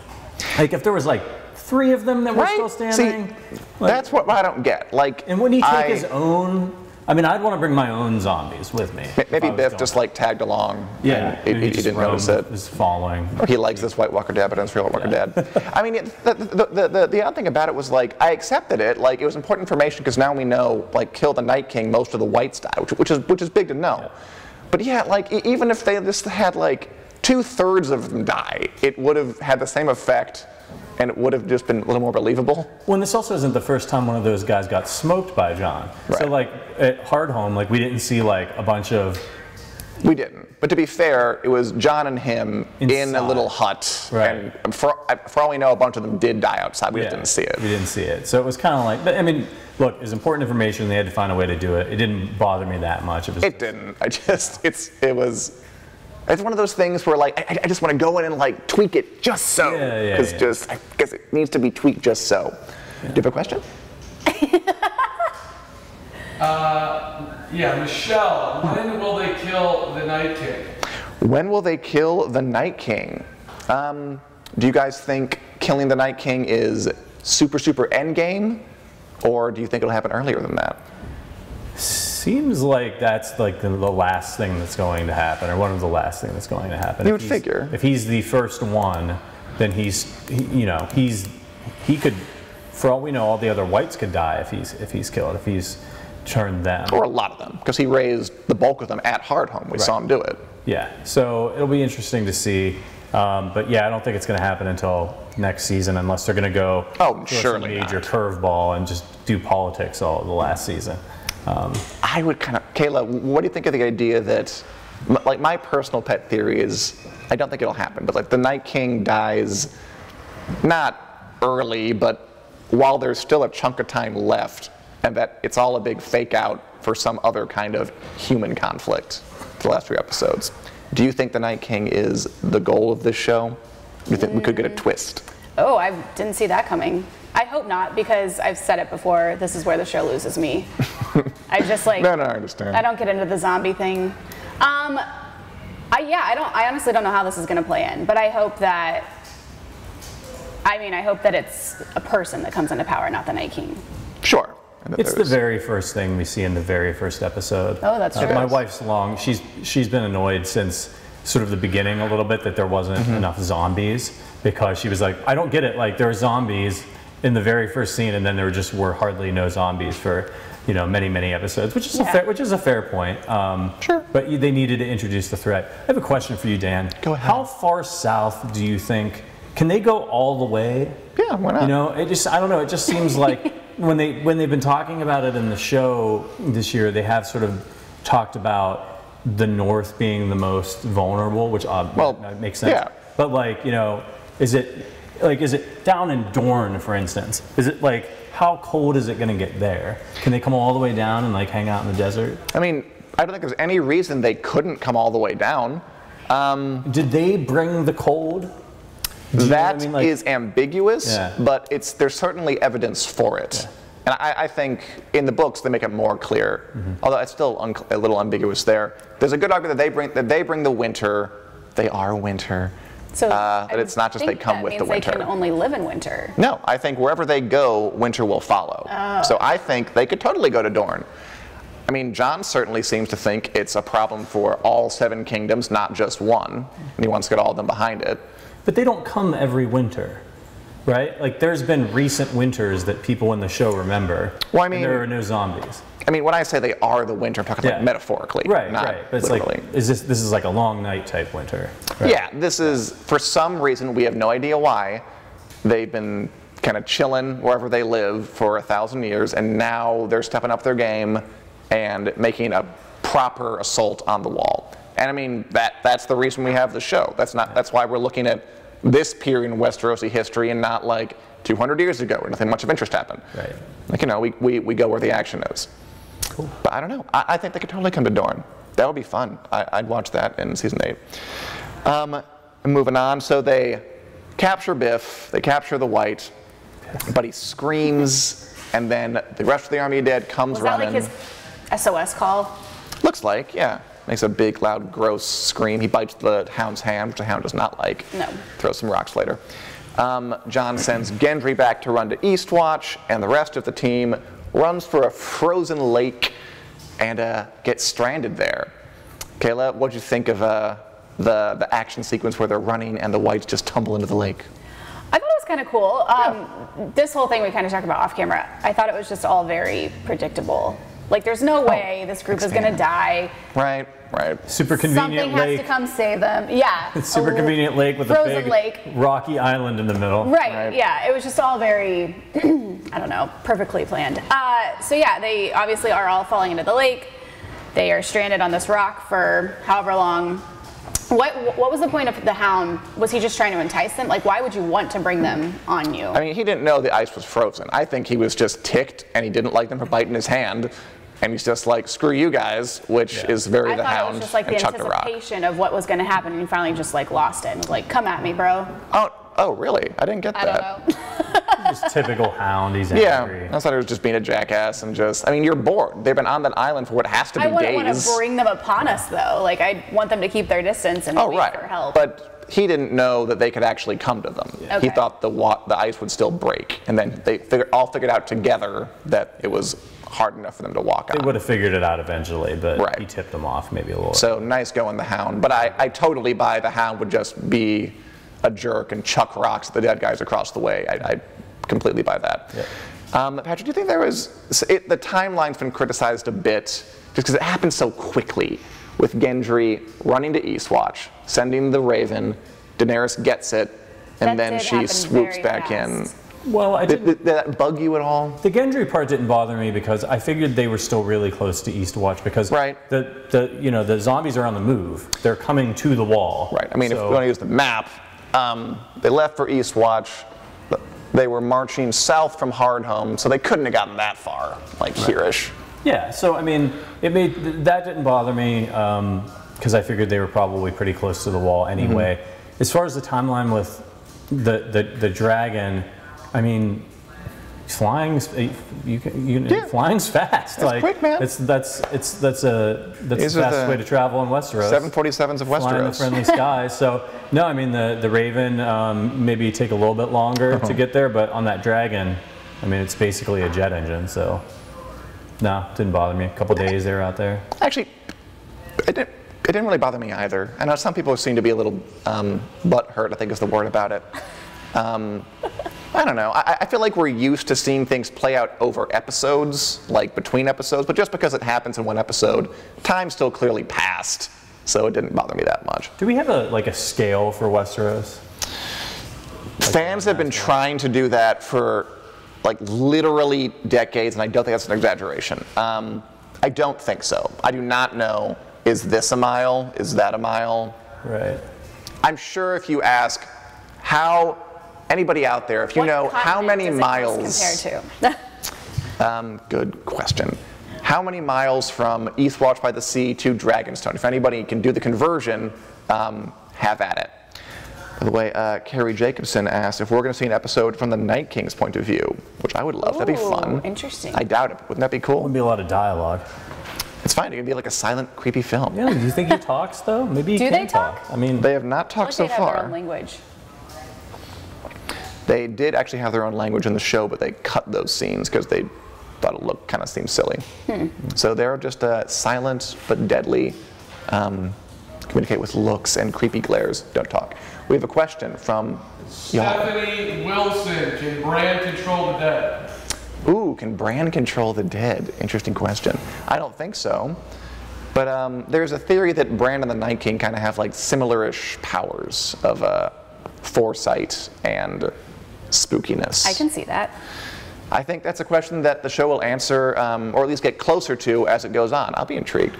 Speaker 2: Like if there was like three of them that were
Speaker 3: Right?
Speaker 2: still standing.
Speaker 3: See,
Speaker 2: like-
Speaker 3: that's what I don't get. Like,
Speaker 2: And wouldn't he take
Speaker 3: I-
Speaker 2: his own? I mean, I'd want to bring my own zombies with me.
Speaker 3: maybe Biff just like tagged along.
Speaker 2: Yeah,
Speaker 3: he, he- he didn't notice it.
Speaker 2: Is following.
Speaker 3: He likes this White Walker Dad, but it's real Walker Dad. I mean, it, the, the, the, the, the odd thing about it was like I accepted it. Like it was important information because now we know, like, kill the Night King, most of the whites die, which, which is which is big to know. But yeah, like even if they just had like two thirds of them die, it would have had the same effect, and it would have just been a little more believable.
Speaker 2: Well, and this also isn't the first time one of those guys got smoked by Jon.
Speaker 3: Right.
Speaker 2: So like at Hardhome, like we didn't see like a bunch of
Speaker 3: We didn't. But to be fair, it was Jon and him in a little hut,
Speaker 2: Right.
Speaker 3: and for for all we know, a bunch of them did die outside. We just didn't see it.
Speaker 2: We didn't see it. So it was kind of like, but I mean, look, it was important information. They had to find a way to do it. It didn't bother me that much. It was
Speaker 3: It didn't. I just, it's, it was, it's one of those things where like, I, I just want to go in and like tweak it just so.
Speaker 2: Yeah, yeah,
Speaker 3: Because
Speaker 2: yeah.
Speaker 3: just, I guess it needs to be tweaked just so. Do you have a question?
Speaker 4: Yeah, Michelle, when will they kill the Night King?
Speaker 3: When will they kill the Night King? Um, do you guys think killing the Night King is super, super end game? Or do you think it'll happen earlier than that?
Speaker 2: Seems like that's like the, the last thing that's going to happen, or one of the last things that's going to happen.
Speaker 3: You
Speaker 2: If
Speaker 3: would
Speaker 2: he's-
Speaker 3: figure.
Speaker 2: If he's the first one, then he's, he, you know, he's, he could, for all we know, all the other whites could die if he's if he's killed, if he's turned them.
Speaker 3: Or a lot of them, because he raised the bulk of them at Hardhome. We saw him do it.
Speaker 2: Yeah, so it'll be interesting to see. Um, but yeah, I don't think it's going to happen until next season, unless they're going to go
Speaker 3: Oh, surely
Speaker 2: major curveball and just do politics all the last season. Um,
Speaker 3: I would kind of, Kayla, what do you think of the idea that, like, my personal pet theory is, I don't think it'll happen, but like the Night King dies not early, but while there's still a chunk of time left, and that it's all a big fake out for some other kind of human conflict. The last three episodes. Do you think the Night King is the goal of this show? Do you think we could get a twist?
Speaker 1: Oh, I didn't see that coming. I hope not because I've said it before. This is where the show loses me. I just like.
Speaker 3: No, no, I understand.
Speaker 1: I don't get into the zombie thing. Um, I yeah, I don't. I honestly don't know how this is going to play in, but I hope that. I mean, I hope that it's a person that comes into power, not the Night King.
Speaker 3: Sure.
Speaker 2: It's the very first thing we see in the very first episode.
Speaker 1: Oh, that's
Speaker 2: Uh. My wife's long. She's she's been annoyed since sort of the beginning a little bit that there wasn't
Speaker 3: Mm-hmm.
Speaker 2: enough zombies because she was like, I don't get it. Like there are zombies in the very first scene, and then there just were hardly no zombies for you know many many episodes, which is a fair which is a fair point. Um,
Speaker 3: Sure.
Speaker 2: But they needed to introduce the threat. I have a question for you, Dan.
Speaker 3: Go ahead.
Speaker 2: How far south do you think? Can they go all the way?
Speaker 3: Yeah, why not?
Speaker 2: You know, it just I don't know. It just seems like when they when they've been talking about it in the show this year, they have sort of talked about the North being the most vulnerable, which uh,
Speaker 3: Well,
Speaker 2: makes sense.
Speaker 3: yeah.
Speaker 2: But like, you know, is it like is it down in Dorne, for instance? Is it like how cold is it going to get there? Can they come all the way down and like hang out in the desert?
Speaker 3: I mean, I don't think there's any reason they couldn't come all the way down.
Speaker 2: Did they bring the cold? Do you know what
Speaker 3: That
Speaker 2: I mean? Like-
Speaker 3: is ambiguous,
Speaker 2: Yeah.
Speaker 3: but it's there's certainly evidence for it. And I, I think in the books they make it more clear,
Speaker 2: Mm-hmm.
Speaker 3: although it's still un- a little ambiguous there. There's a good argument that they bring that they bring the winter. They are winter.
Speaker 1: So
Speaker 3: uh, that
Speaker 1: I
Speaker 3: it's not just they come
Speaker 1: that
Speaker 3: with the winter.
Speaker 1: They can only live in winter.
Speaker 3: No, I think wherever they go, winter will follow.
Speaker 1: Oh.
Speaker 3: So I think they could totally go to Dorne. I mean, Jon certainly seems to think it's a problem for all seven kingdoms, not just one, and he wants to get all of them behind it.
Speaker 2: But they don't come every winter, right? Like there's been recent winters that people in the show remember.
Speaker 3: Well, I
Speaker 2: and
Speaker 3: mean-
Speaker 2: there are no zombies.
Speaker 3: I mean, when I say they are the winter, I'm talking
Speaker 2: Yeah.
Speaker 3: like metaphorically,
Speaker 2: Right,
Speaker 3: not
Speaker 2: right. But it's
Speaker 3: literally.
Speaker 2: like, is this this is like a long night type winter? right?
Speaker 3: Yeah, this is for some reason we have no idea why. They've been kind of chilling wherever they live for a thousand years, and now they're stepping up their game and making a proper assault on the wall. And I mean that that's the reason we have the show. That's not that's why we're looking at this period in Westerosi history and not like 200 years ago where nothing much of interest happened.
Speaker 2: Right.
Speaker 3: Like you know, we, we, we go where the action is.
Speaker 2: Cool.
Speaker 3: But I don't know. I, I think they could totally come to Dorne. That would be fun. I, I'd watch that in season eight. Um, moving on. So they capture Biff. They capture the White, but he screams, and then the rest of the army of dead comes
Speaker 1: Was that
Speaker 3: running.
Speaker 1: like his SOS call?
Speaker 3: Looks like, yeah. Makes a big, loud, gross scream. He bites the hound's hand, which the hound does not like.
Speaker 1: No.
Speaker 3: Throws some rocks later. Um, John sends Gendry back to run to Eastwatch, and the rest of the team runs for a frozen lake and uh, gets stranded there. Kayla, what'd you think of uh, the, the action sequence where they're running and the whites just tumble into the lake?
Speaker 1: I thought it was kind of cool. Um, This whole thing we kind of talked about off camera. I thought it was just all very predictable. Like, there's no way this group is going to die.
Speaker 3: Right, right.
Speaker 2: Super convenient
Speaker 1: Something
Speaker 2: convenient
Speaker 1: has to come save them. Yeah.
Speaker 2: It's super
Speaker 1: a
Speaker 2: convenient lake with a
Speaker 1: frozen
Speaker 2: big
Speaker 1: lake.
Speaker 2: rocky island in the middle.
Speaker 1: Right,
Speaker 3: Right.
Speaker 1: yeah, it was just all very, I don't know, perfectly planned. Uh, so yeah, they obviously are all falling into the lake. They are stranded on this rock for however long. What what was the point of the hound? Was he just trying to entice them? Like, why would you want to bring them on you?
Speaker 3: I mean, he didn't know the ice was frozen. I think he was just ticked and he didn't like them for biting his hand. And he's just like, screw you guys, which
Speaker 2: Yeah.
Speaker 3: is very
Speaker 1: I
Speaker 3: the
Speaker 1: thought it was just like the
Speaker 3: and chucked
Speaker 1: anticipation of what was going to happen, and he finally just like lost it and was like, "Come at me, bro."
Speaker 3: Oh, oh, really? I didn't get
Speaker 1: I
Speaker 3: that.
Speaker 1: don't know.
Speaker 2: Just typical hound. He's angry. Yeah.
Speaker 3: I thought it was just being a jackass and just. I mean, you're bored. They've been on that island for what has to be
Speaker 1: I wouldn't want to bring them upon us though. Like, I want them to keep their distance and
Speaker 3: oh,
Speaker 1: wait
Speaker 3: right.
Speaker 1: for help.
Speaker 3: But he didn't know that they could actually come to them. He
Speaker 1: Okay.
Speaker 3: thought the wa- the ice would still break, and then they figure, all figured out together that it was hard enough for them to walk
Speaker 2: They would have figured it out eventually, but
Speaker 3: Right.
Speaker 2: he tipped them off maybe a little.
Speaker 3: So nice going the hound, but I, I totally buy the hound would just be a jerk and chuck rocks at the dead guys across the way. I, I completely buy that. Um, Patrick, do you think there was it, the timeline's been criticized a bit just because it happened so quickly with Gendry running to Eastwatch, sending the Raven, Daenerys gets it, and
Speaker 1: That
Speaker 3: then she swoops back
Speaker 1: fast.
Speaker 2: well, I.
Speaker 3: Did,
Speaker 2: didn't.
Speaker 3: did, did that bug you at all?
Speaker 2: The Gendry part didn't bother me because I figured they were still really close to Eastwatch because
Speaker 3: Right.
Speaker 2: the, the you know the zombies are on the move. They're coming to the wall.
Speaker 3: Right. I mean, if
Speaker 2: So-
Speaker 3: we want to use the map, um, they left for Eastwatch. They were marching south from Hardhome, so they couldn't have gotten that far, like here-ish.
Speaker 2: Yeah, so I mean, it made that didn't bother me because I figured they were probably pretty close to the wall anyway.
Speaker 3: Mm-hmm.
Speaker 2: As far as the timeline with the the, the dragon, I mean, flying's you can, you can,
Speaker 3: Yeah.
Speaker 2: flying's fast. like
Speaker 3: quick, man.
Speaker 2: It's that's it's that's a that's
Speaker 3: These
Speaker 2: the
Speaker 3: are
Speaker 2: fastest way to travel in Westeros.
Speaker 3: 747s of
Speaker 2: Flying in the
Speaker 3: Westeros.
Speaker 2: friendly skies. So no, I mean the the Raven um, maybe take a little bit longer
Speaker 3: Uh-huh.
Speaker 2: to get there, but on that dragon, I mean it's basically a jet engine. So no, didn't bother me. A couple days they were out there.
Speaker 3: Actually, it didn't, it didn't really bother me either. I know some people seem to be a little um, butthurt, I think is the word about it. Um, I don't know. I, I feel like we're used to seeing things play out over episodes, like between episodes, but just because it happens in one episode, time still clearly passed, so it didn't bother me that much.
Speaker 2: Do we have a like a scale for Westeros?
Speaker 3: Fans have been trying to do that for like literally decades, and I don't think that's an exaggeration. Um, I don't think so. I do not know. Is this a mile? Is that a mile?
Speaker 2: Right.
Speaker 3: I'm sure if you ask how anybody out there, if you
Speaker 1: What
Speaker 3: know how many miles,
Speaker 1: compare to?
Speaker 3: um, good question. How many miles from Eastwatch by the Sea to Dragonstone? If anybody can do the conversion, um, have at it. By the way, uh, Carrie Jacobson asked if we're going to see an episode from the Night King's point of view, which I would love. That'd be fun.
Speaker 1: interesting.
Speaker 3: I doubt it. Wouldn't that be cool?
Speaker 2: It Would be a lot of dialogue.
Speaker 3: It's fine. It could be like a silent, creepy film.
Speaker 2: Yeah. Do you think he talks though? Maybe he
Speaker 1: Do
Speaker 2: can
Speaker 1: they talk?
Speaker 2: I mean,
Speaker 3: They have not talked
Speaker 1: Like
Speaker 3: so
Speaker 1: they'd have their
Speaker 3: far.
Speaker 1: own language.
Speaker 3: They did actually have their own language in the show, but they cut those scenes because they thought it looked kind of seemed silly. So they're just uh, silent but deadly. Um, communicate with looks and creepy glares. Don't talk. We have a question from y'all.
Speaker 4: Stephanie Wilson, can Bran control the dead?
Speaker 3: Ooh, can Bran control the dead? Interesting question. I don't think so. But um, there's a theory that Bran and the Night King kind of have like similar-ish powers of uh, foresight and spookiness.
Speaker 1: I can see that.
Speaker 3: I think that's a question that the show will answer, um, or at least get closer to as it goes on. I'll be intrigued.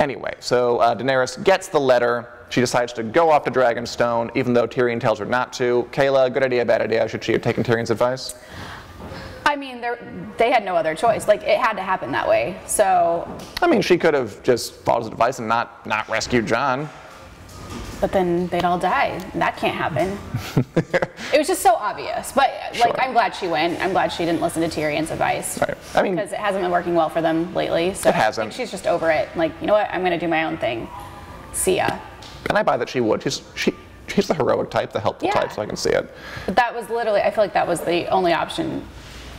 Speaker 3: Anyway, so uh, Daenerys gets the letter. She decides to go off to Dragonstone, even though Tyrion tells her not to. Kayla, good idea, bad idea? Should she have taken Tyrion's advice?
Speaker 1: I mean, they're- had no other choice. Like, it had to happen that way. So,
Speaker 3: I mean, she could have just followed his advice and not not rescued Jon.
Speaker 1: But then they'd all die. That can't happen. it was just so obvious. But, like,
Speaker 3: Sure.
Speaker 1: I'm glad she went. I'm glad she didn't listen to Tyrion's advice.
Speaker 3: Right. I mean,
Speaker 1: Because it hasn't been working well for them lately. So
Speaker 3: It hasn't.
Speaker 1: I think she's just over it. Like, you know what? I'm going to do my own thing. See ya.
Speaker 3: and I buy that she would. She's she she's the heroic type, the helpful
Speaker 1: Yeah.
Speaker 3: type, so I can see it
Speaker 1: But that was literally, I feel like that was the only option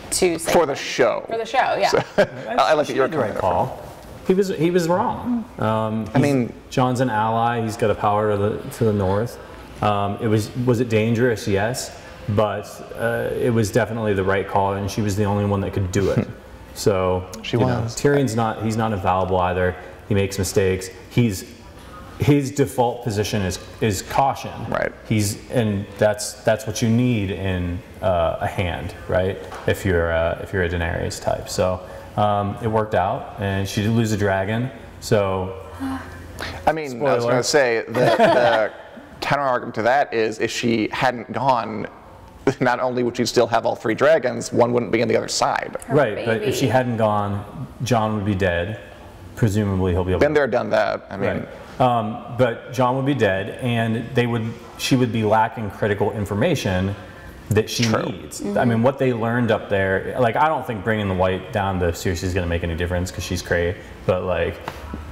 Speaker 1: to say.
Speaker 3: for the show.
Speaker 1: For the show, yeah.
Speaker 3: I like that
Speaker 2: She
Speaker 3: you're
Speaker 2: made the right
Speaker 3: coming
Speaker 2: call. He was he was wrong. Um,
Speaker 3: I mean-
Speaker 2: Jon's an ally. He's got a power to the to the north. Um, it was was it dangerous? Yes, but uh, it was definitely the right call, and she was the only one that could do it. So
Speaker 3: She
Speaker 2: you know,
Speaker 3: was.
Speaker 2: Tyrion's not he's not infallible either. He makes mistakes. He's his default position is is caution.
Speaker 3: Right.
Speaker 2: He's and that's that's what you need in uh, a hand, right? If you're uh, if you're a Daenerys type. So um, it worked out, and she did lose a dragon. So
Speaker 3: I mean, I was going to say the, the counter argument to that is if she hadn't gone, not only would she still have all three dragons, one wouldn't be on the other side.
Speaker 2: right, but if she hadn't gone, Jon would be dead. Presumably, he'll be able.
Speaker 3: Been
Speaker 2: to
Speaker 3: there, done that. I mean,
Speaker 2: Right. Um, but Jon would be dead, and they would. She would be lacking critical information that she
Speaker 3: True.
Speaker 2: needs. I mean, what they learned up there. Like, I don't think bringing the white down to Cersei is going to make any difference because she's cray. But like,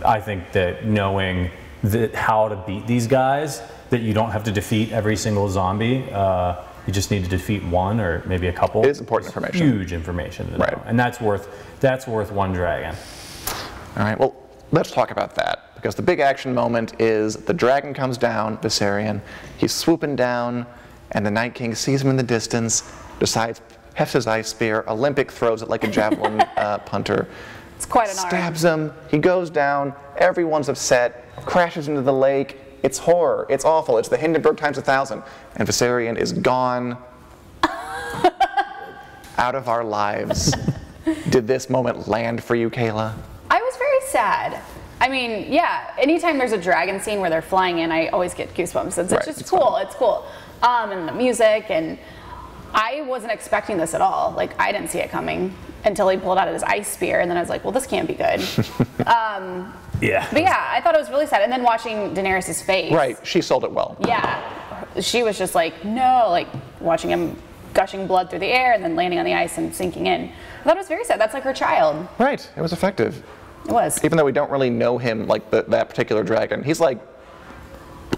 Speaker 2: I think that knowing that how to beat these guys, that you don't have to defeat every single zombie. Uh, you just need to defeat one or maybe a couple.
Speaker 3: It is important information.
Speaker 2: Huge information to
Speaker 3: Right.
Speaker 2: know, and that's worth that's worth one dragon.
Speaker 3: all right, well, let's talk about that. Because the big action moment is the dragon comes down, Viserion. He's swooping down, and the Night King sees him in the distance, decides, hefts his ice spear, Olympic throws it like a javelin uh, punter.
Speaker 1: It's quite an
Speaker 3: stabs him. He goes down. Everyone's upset. Crashes into the lake. It's horror. It's awful. It's the Hindenburg times a thousand. And Viserion is gone out of our lives. Did this moment land for you, Kayla?
Speaker 1: I was very sad. I mean, yeah, anytime there's a dragon scene where they're flying in, I always get goosebumps. It's, it's
Speaker 3: Right,
Speaker 1: just
Speaker 3: it's
Speaker 1: cool. It's cool. Um, and the music, and I wasn't expecting this at all. Like, I didn't see it coming until he pulled out his ice spear, and then I was like, well, this can't be good.
Speaker 2: Yeah.
Speaker 1: but yeah, I thought it was really sad. And then watching Daenerys' face.
Speaker 3: Right. She sold it well.
Speaker 1: Yeah. She was just like, no, like watching him gushing blood through the air and then landing on the ice and sinking in. I thought it was very sad. That's like her child.
Speaker 3: Right. It was effective.
Speaker 1: It was.
Speaker 3: Even though we don't really know him like the, that particular dragon, he's like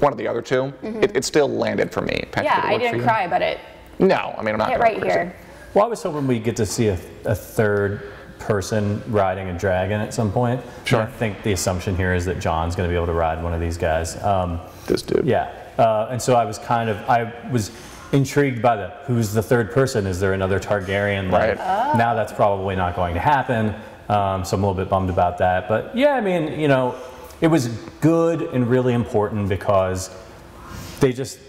Speaker 3: one of the other 2 It, it still landed for me. Patrick.
Speaker 1: Yeah,
Speaker 3: did
Speaker 1: I didn't cry, about it
Speaker 3: No, I mean I'm not
Speaker 1: hit
Speaker 3: going
Speaker 1: right here.
Speaker 2: Well, I was hoping we get to see a, a third person riding a dragon at some point.
Speaker 3: Sure.
Speaker 2: And I think the assumption here is that Jon's going to be able to ride one of these guys. Um,
Speaker 3: This dude.
Speaker 2: yeah. Uh, and so I was kind of, I was intrigued by the who's the third person? Is there another Targaryen? Like,
Speaker 3: Right.
Speaker 2: Now that's probably not going to happen. Um, so I'm a little bit bummed about that. But yeah, I mean, you know, it was good and really important because they just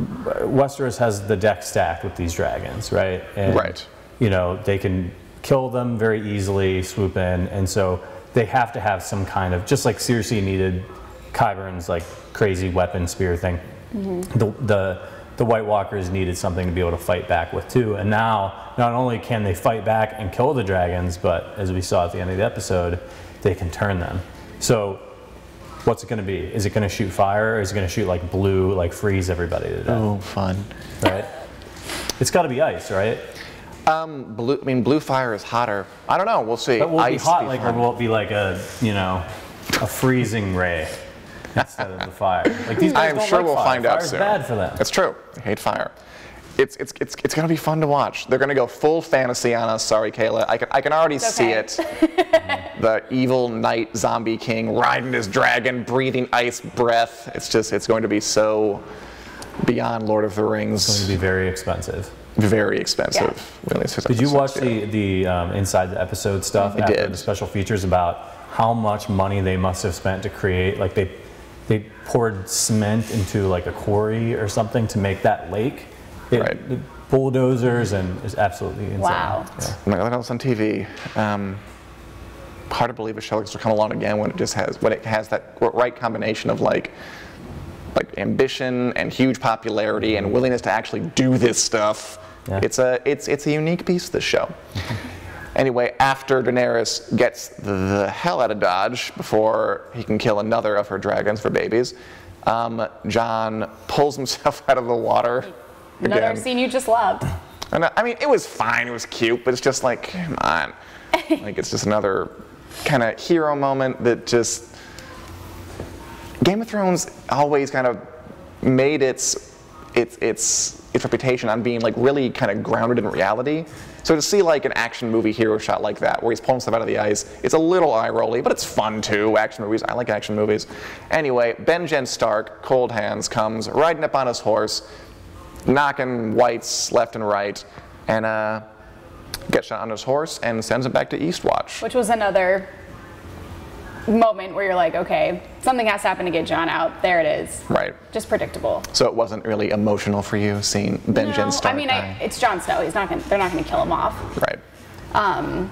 Speaker 2: Westeros has the deck stacked with these dragons, right? And,
Speaker 3: Right.
Speaker 2: You know, they can kill them very easily, swoop in, and so they have to have some kind of just like Cersei needed Qyburn's like crazy weapon spear thing. The, the the White Walkers needed something to be able to fight back with too. And now, not only can they fight back and kill the dragons, but as we saw at the end of the episode, they can turn them. So What's it going to be? Is it going to shoot fire or is it going to shoot like blue, like freeze everybody to death?
Speaker 3: Oh, fun.
Speaker 2: Right? It's got to be ice, right?
Speaker 3: Um, blue. I mean, blue fire is hotter. I don't know. We'll see.
Speaker 2: But will it be hot,
Speaker 3: be
Speaker 2: like, or will it be like a, you know, a freezing ray instead of the fire? Like these guys
Speaker 3: I am
Speaker 2: don't
Speaker 3: sure
Speaker 2: like
Speaker 3: we'll
Speaker 2: fire.
Speaker 3: find out
Speaker 2: Fire's
Speaker 3: soon.
Speaker 2: bad for them.
Speaker 3: That's true. They hate fire. It's it's it's it's gonna be fun to watch. They're gonna go full fantasy on us. Sorry, Kayla. I can I can already see it. the evil knight zombie king riding his dragon, breathing ice breath. It's just it's going to be so beyond Lord of the Rings.
Speaker 2: It's going to be very expensive.
Speaker 3: Very expensive. Really
Speaker 2: Did you watch the the um, inside the episode stuff
Speaker 3: I
Speaker 2: after
Speaker 3: did.
Speaker 2: the special features about how much money they must have spent to create? Like they they poured cement into like a quarry or something to make that lake. It-
Speaker 3: Right.
Speaker 2: the bulldozers and it's absolutely insane.
Speaker 1: Wow.
Speaker 2: Yeah.
Speaker 3: I'm like, that was on TV. Um, hard to believe a show like this will come along again when it just has when it has that right combination of like like ambition and huge popularity and willingness to actually do this stuff.
Speaker 2: Yeah.
Speaker 3: It's a it's it's a unique piece of the show. Anyway, after Daenerys gets the, hell out of Dodge before he can kill another of her dragons for babies, um, Jon pulls himself out of the water.
Speaker 1: Another
Speaker 3: again.
Speaker 1: scene you just loved.
Speaker 3: And I I mean, it was fine, it was cute, but it's just like, come on. like, it's just another kind of hero moment that just. Game of Thrones always kind of made its its its its reputation on being like really kind of grounded in reality. So to see like an action movie hero shot like that, where he's pulling stuff out of the ice, it's a little eye rolly, but it's fun too. Action movies, I like action movies. Anyway, Benjen Stark, Cold Hands, comes riding up on his horse, knocking whites left and right, and uh, gets shot on his horse and sends him back to Eastwatch.
Speaker 1: Which was another moment where you're like, okay, something has to happen to get Jon out. There it is.
Speaker 3: Right.
Speaker 1: Just predictable.
Speaker 3: So it wasn't really emotional for you seeing Benjen
Speaker 1: No,
Speaker 3: Stark
Speaker 1: I mean. I, it's Jon Snow. He's not gonna. They're not gonna kill him off.
Speaker 3: right.
Speaker 1: Um,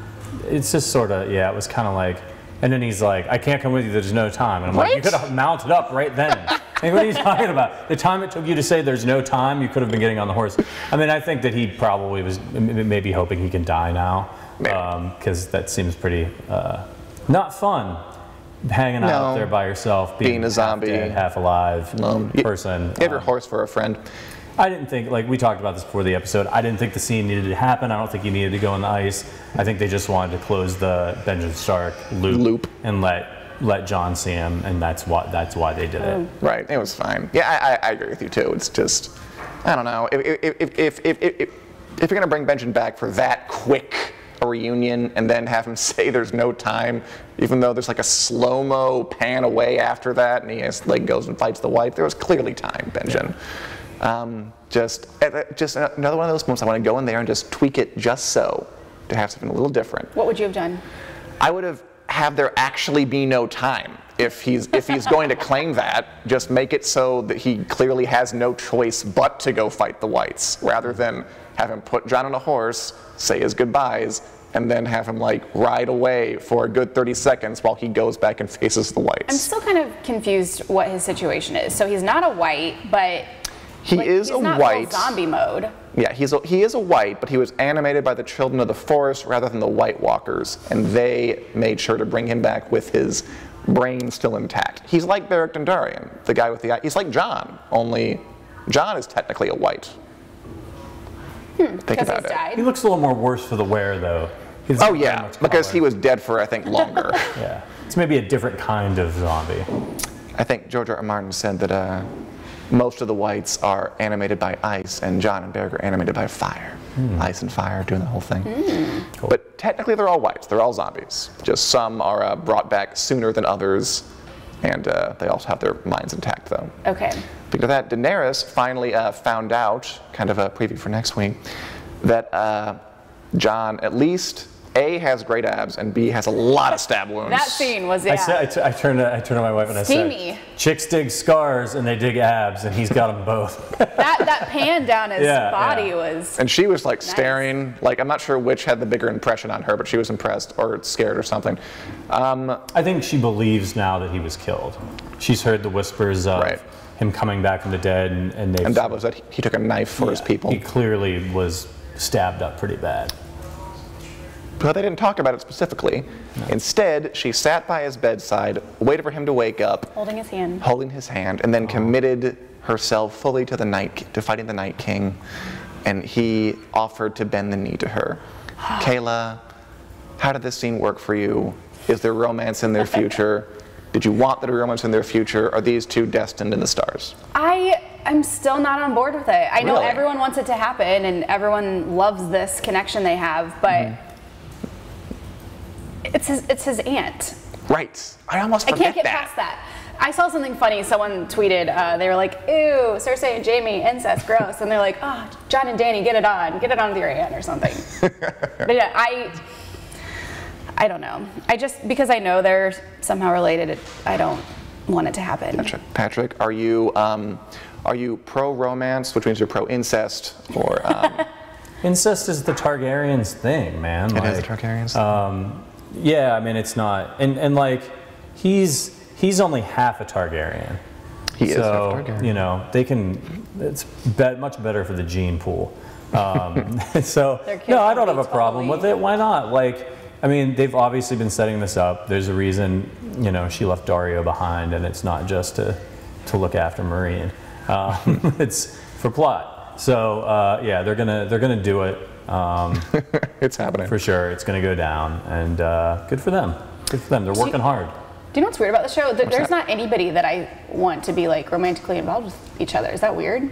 Speaker 2: It's just sort of yeah. It was kind of like, and then he's like, "I can't come with you. There's no time." And I'm like, "You could have mounted up right then." Like, what are you talking about? The time it took you to say there's no time, you could have been getting on the horse. I mean, I think that he probably was m- m- maybe hoping he can die now,
Speaker 3: Maybe.
Speaker 2: because that seems pretty uh, not fun. Hanging out
Speaker 3: No.
Speaker 2: up there by yourself, being,
Speaker 3: Being a
Speaker 2: half
Speaker 3: zombie.
Speaker 2: dead, half alive
Speaker 3: Um,
Speaker 2: person.
Speaker 3: You have your
Speaker 2: Um,
Speaker 3: horse for a friend.
Speaker 2: I didn't think, like we talked about this before the episode, I didn't think the scene needed to happen. I don't think he needed to go on the ice. I think they just wanted to close the Benjamin Stark loop,
Speaker 3: Loop.
Speaker 2: and let let Jon see him, and that's why that's why they did it.
Speaker 3: Right. It was fine. Yeah, I, I, I agree with you too. It's just, I don't know. If, if, if, if, if, if, if you're going to bring Benjen back for that quick a reunion and then have him say there's no time, even though there's like a slow mo pan away after that and he has, like goes and fights the wife, there was clearly time, Benjen. Um, just, uh, just another one of those moments I want to go in there and just tweak it just so to have something a little different.
Speaker 1: what would you have done?
Speaker 3: I would have have there actually be no time. If he's if he's going to claim that, just make it so that he clearly has no choice but to go fight the whites, rather than have him put Jon on a horse, say his goodbyes, and then have him like ride away for a good 30 seconds while he goes back and faces the
Speaker 1: white.
Speaker 3: I'm
Speaker 1: still kind of confused what his situation is. So he's not a white, but
Speaker 3: He
Speaker 1: like,
Speaker 3: is a white.
Speaker 1: zombie mode.
Speaker 3: Yeah, he's a, he is a white, but he was animated by the children of the forest rather than the White Walkers, and they made sure to bring him back with his brain still intact. He's like Beric Dondarrion, the guy with the eye. He's like Jon, only Jon is technically a white. Think
Speaker 1: Because
Speaker 3: about
Speaker 1: he's
Speaker 3: it.
Speaker 2: He looks a little more worse for the wear, though. He's
Speaker 3: Oh yeah, because he was dead for I think longer.
Speaker 2: Yeah, it's maybe a different kind of zombie.
Speaker 3: I think George R. R. Martin said that uh, most of the whites are animated by ice, and Jon and Beric are animated by fire. Ice and fire doing the whole thing. But technically, they're all whites. They're all zombies. Just some are uh, brought back sooner than others, and uh, they also have their minds intact, though.
Speaker 1: Okay.
Speaker 3: Speaking of that, Daenerys finally uh, found out, kind of a preview for next week, that uh, Jon at least A has great abs and B has a lot of stab wounds.
Speaker 1: That scene was yeah.
Speaker 2: I, said, I, t- I turned to, I turned to my wife and I
Speaker 1: Steamy.
Speaker 2: said, "Chicks dig scars and they dig abs, and he's got them both."
Speaker 1: that that pan down his
Speaker 2: Yeah,
Speaker 1: body
Speaker 2: yeah.
Speaker 1: was.
Speaker 3: And she was like staring, like I'm not sure which had the bigger impression on her, but she was impressed or scared or something. Um,
Speaker 2: I think she believes now that he was killed. She's heard the whispers of
Speaker 3: Right.
Speaker 2: him coming back from the dead, and, and they.
Speaker 3: and Davos said he- he took a knife for his people.
Speaker 2: He clearly was stabbed up pretty bad.
Speaker 3: But they didn't talk about it specifically. Instead, she sat by his bedside, waited for him to wake up,
Speaker 1: Holding his hand.
Speaker 3: holding his hand, and then committed herself fully to the night to fighting the Night King. And he offered to bend the knee to her. Kayla, how did this scene work for you? Is there romance in their future? Did you want there to be romance in their future? Are these two destined in the stars?
Speaker 1: I am still not on board with it. I know
Speaker 3: Really?
Speaker 1: everyone wants it to happen and everyone loves this connection they have, but
Speaker 3: Mm-hmm.
Speaker 1: It's his it's his aunt.
Speaker 3: Right. I almost
Speaker 1: I can't get
Speaker 3: that.
Speaker 1: past that. I saw something funny. Someone tweeted, uh, they were like, ew, Cersei and Jaime, incest, gross. And they're like, oh, Jon and Dany, get it on. Get it on with your aunt or something. but yeah, I, I don't know. I just, because I know they're somehow related, I don't want it to happen.
Speaker 3: Gotcha. Patrick, are you um, are you pro romance, which means you're pro incest, or um,
Speaker 2: Incest is the Targaryens thing, man.
Speaker 3: it is
Speaker 2: Like,
Speaker 3: the Targaryens?
Speaker 2: Um, yeah, I mean it's not, and and like he's he's only half a Targaryen.
Speaker 3: he is
Speaker 2: so
Speaker 3: half Targaryen.
Speaker 2: you know they can. It's bet much better for the gene pool. Um, so no, I don't have a problem with it. Why not? Like, I mean, they've obviously been setting this up. There's a reason, you know, she left Daario behind, and it's not just to to look after Meereen. Um, it's for plot. So uh, yeah, they're gonna they're gonna do it. Um,
Speaker 3: it's happening.
Speaker 2: for sure, it's going to go down, and uh, good for them. Good for them. They're working hard.
Speaker 1: Do you know what's weird about the show? There- There's
Speaker 3: that?
Speaker 1: not anybody that I want to be like romantically involved with each other. Is that weird?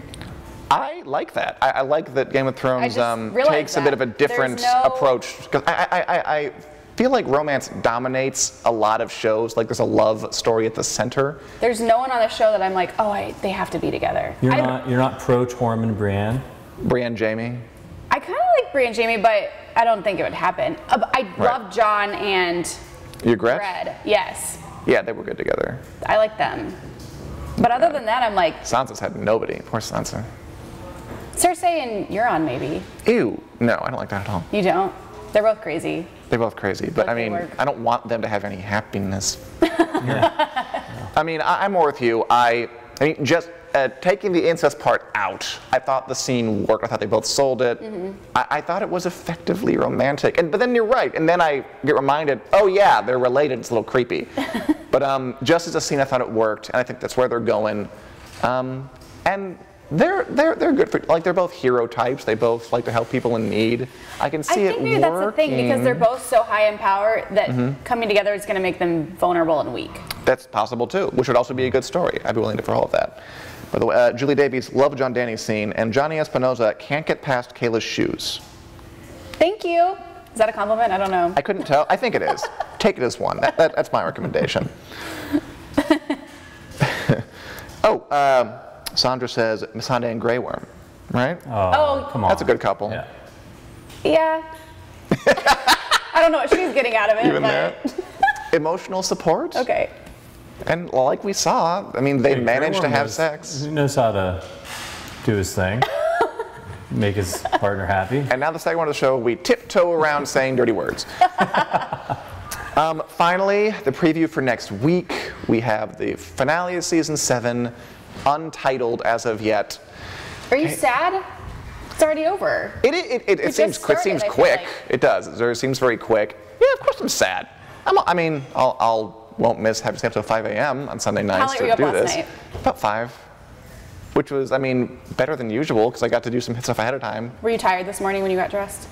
Speaker 3: I like that. I, I like that Game of Thrones um,
Speaker 1: realized
Speaker 3: takes a bit of a different
Speaker 1: no-
Speaker 3: approach because I, I, I, I feel like romance dominates a lot of shows. Like there's a love story at the center.
Speaker 1: There's no one on the show that I'm like, oh, I, they have to be together.
Speaker 2: You're
Speaker 1: I,
Speaker 2: not you're not pro Tormund Brienne.
Speaker 3: Brienne, Jaime.
Speaker 1: I kind of like Brie and Jaime, but I don't think it would happen. Uh, I love Jon and
Speaker 3: You Gretch?
Speaker 1: Red. Yes,
Speaker 3: Yeah, they were good together.
Speaker 1: I like them. But other than that, I'm like
Speaker 3: Sansa's had nobody. Poor Sansa.
Speaker 1: Cersei and Euron. Maybe
Speaker 3: Ew. No, I don't like that at all.
Speaker 1: you don't. They're both crazy.
Speaker 3: They're both crazy, but
Speaker 1: But
Speaker 3: I mean. I don't want them to have any happiness. I mean, I, I'm more with you. I, I mean, just uh, taking the incest part out, I thought the scene worked. I thought they both sold it.
Speaker 1: Mm-hmm.
Speaker 3: I, I thought it was effectively romantic. And but then you're right, and then I get reminded, oh yeah, they're related. It's a little creepy. but um, just as a scene, I thought it worked, and I think that's where they're going. Um, and they're they're they're good for like they're both hero types. They both like to help people in need. I can see I
Speaker 1: think
Speaker 3: it
Speaker 1: maybe that's the thing because they're both so high in power that
Speaker 3: Mm-hmm.
Speaker 1: coming together is going to make them vulnerable and weak.
Speaker 3: That's possible too, which would also be a good story. I'd be willing to for all of that. By the way, uh, Julie Davies loved Jon Dany's scene, and Johnny Espinoza can't get past Kayla's shoes.
Speaker 1: Thank you. Is that a compliment? I don't know.
Speaker 3: I couldn't tell. I think it is. Take it as one. That, that, that's my recommendation. oh, uh, Sandra says Missandei and Grey Worm, right?
Speaker 1: Oh,
Speaker 2: Come on.
Speaker 3: That's a good couple.
Speaker 2: Yeah.
Speaker 1: Yeah. I don't know what she's getting out of it.
Speaker 3: Even
Speaker 1: but
Speaker 3: that. Emotional support.
Speaker 1: Okay.
Speaker 3: And like we saw, I mean, they
Speaker 2: Hey,
Speaker 3: managed to have
Speaker 2: knows-
Speaker 3: sex.
Speaker 2: He knows how to do his thing, make his partner happy.
Speaker 3: And now the second one of the show, we tiptoe around saying dirty words. um, finally, the preview for next week. We have the finale of season seven, untitled as of yet.
Speaker 1: Are you sad? It's already over.
Speaker 3: It, it, it, it
Speaker 1: just
Speaker 3: seems, it
Speaker 1: started,
Speaker 3: seems quick.
Speaker 1: like.
Speaker 3: It does. It seems very quick. Yeah, of course I'm sad. I'm, I mean, I'll, I'll won't miss having to stay up till 5 a.m. on Sunday nights to do this.
Speaker 1: night?
Speaker 3: About five, which was, I mean, better than usual because I got to do some stuff ahead of time.
Speaker 1: Were you tired this morning when you got dressed?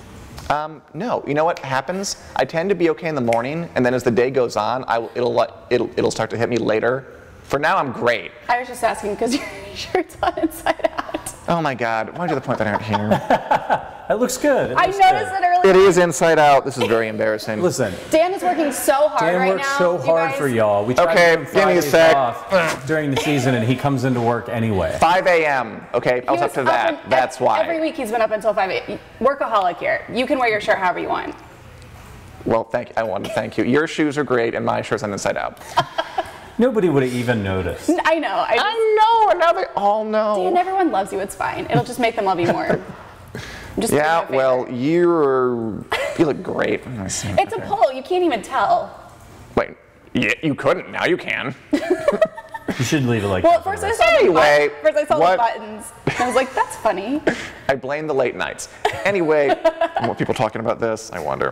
Speaker 3: Um, no, you know what happens? I tend to be okay in the morning, and then as the day goes on, I, it'll, it'll, it'll start to hit me later. For now, I'm great.
Speaker 1: I was just asking because your shirt's on inside out.
Speaker 3: Oh my God, why do you the point that aren't here?
Speaker 2: It looks good. It
Speaker 1: I
Speaker 2: looks
Speaker 1: noticed
Speaker 2: good.
Speaker 1: it earlier.
Speaker 3: it is inside out. This is very embarrassing.
Speaker 2: Listen,
Speaker 1: Dan is working so hard
Speaker 2: Dan
Speaker 1: right
Speaker 2: works
Speaker 1: now.
Speaker 2: so hard
Speaker 1: guys.
Speaker 2: for y'all. We try
Speaker 3: Okay,
Speaker 2: to give him
Speaker 3: me a
Speaker 2: Fridays
Speaker 3: sec.
Speaker 2: off during the season, and he comes into work anyway.
Speaker 3: 5 a.m. Okay, I was
Speaker 1: He
Speaker 3: up to
Speaker 1: was
Speaker 3: that.
Speaker 1: un-
Speaker 3: That's
Speaker 1: every-
Speaker 3: why.
Speaker 1: Every week he's been up until 5 a.m. Workaholic here. You can wear your shirt however you want.
Speaker 3: Well, thank you. I wanted to thank you. Your shoes are great, and my shirt's on inside out.
Speaker 2: Nobody would have even noticed.
Speaker 1: I know. I just,
Speaker 3: I know, and now they all know.
Speaker 1: Dan, everyone loves you. It's fine. It'll just make them love you more. Just doing you a
Speaker 3: yeah, well, you're. You look great. Let me see.
Speaker 1: It's a polo. You can't even tell.
Speaker 3: Wait, yeah, you couldn't. Now you can.
Speaker 2: You should leave it like
Speaker 1: Well,
Speaker 2: that.
Speaker 1: at
Speaker 2: for
Speaker 1: first I saw the
Speaker 3: Anyway,
Speaker 1: buttons. First I saw
Speaker 3: what-
Speaker 1: the buttons. And I was like, that's funny.
Speaker 3: I blame the late nights. Anyway, more people talking about this, I wonder.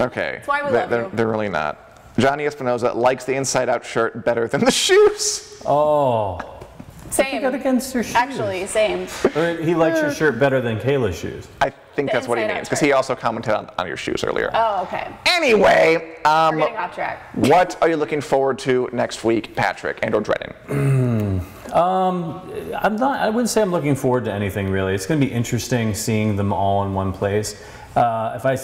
Speaker 3: Okay.
Speaker 1: That's why we
Speaker 3: they-
Speaker 1: love
Speaker 3: they're,
Speaker 1: you.
Speaker 3: they're really not. Johnny Espinoza likes the inside out shirt better than the shoes.
Speaker 2: Oh,
Speaker 1: Same.
Speaker 2: got against your shoes.
Speaker 1: Actually, same.
Speaker 2: Or he likes your shirt better than Kayla's shoes.
Speaker 3: I think
Speaker 1: The
Speaker 3: that's what he means because he also commented on, on your shoes earlier.
Speaker 1: Oh, okay.
Speaker 3: Anyway,
Speaker 1: We're
Speaker 3: um,
Speaker 1: getting off track.
Speaker 3: what are you looking forward to next week, Patrick and or Dredden?
Speaker 2: I'm not. I wouldn't say I'm looking forward to anything really. It's going to be interesting seeing them all in one place. Uh, if I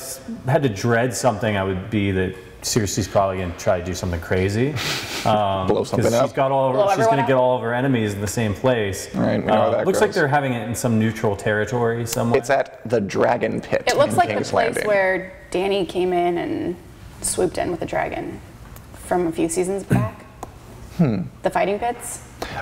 Speaker 2: had to dread something, I would be that Cersei's probably gonna try to do something crazy. Um,
Speaker 3: Blow something
Speaker 2: 'cause
Speaker 3: up.
Speaker 2: She's got all.
Speaker 1: Blow
Speaker 2: her, she's gonna
Speaker 1: up.
Speaker 2: get all of her enemies in the same place.
Speaker 3: Right, we know how
Speaker 2: Uh,
Speaker 3: that
Speaker 2: looks like they're having it in some neutral territory somewhere.
Speaker 3: It's at the Dragon Pit.
Speaker 1: It looks
Speaker 3: in
Speaker 1: like
Speaker 3: King's
Speaker 1: the place
Speaker 3: Landing.
Speaker 1: where Dany came in and swooped in with a dragon from a few seasons back.
Speaker 3: Hmm.
Speaker 1: The fighting pits.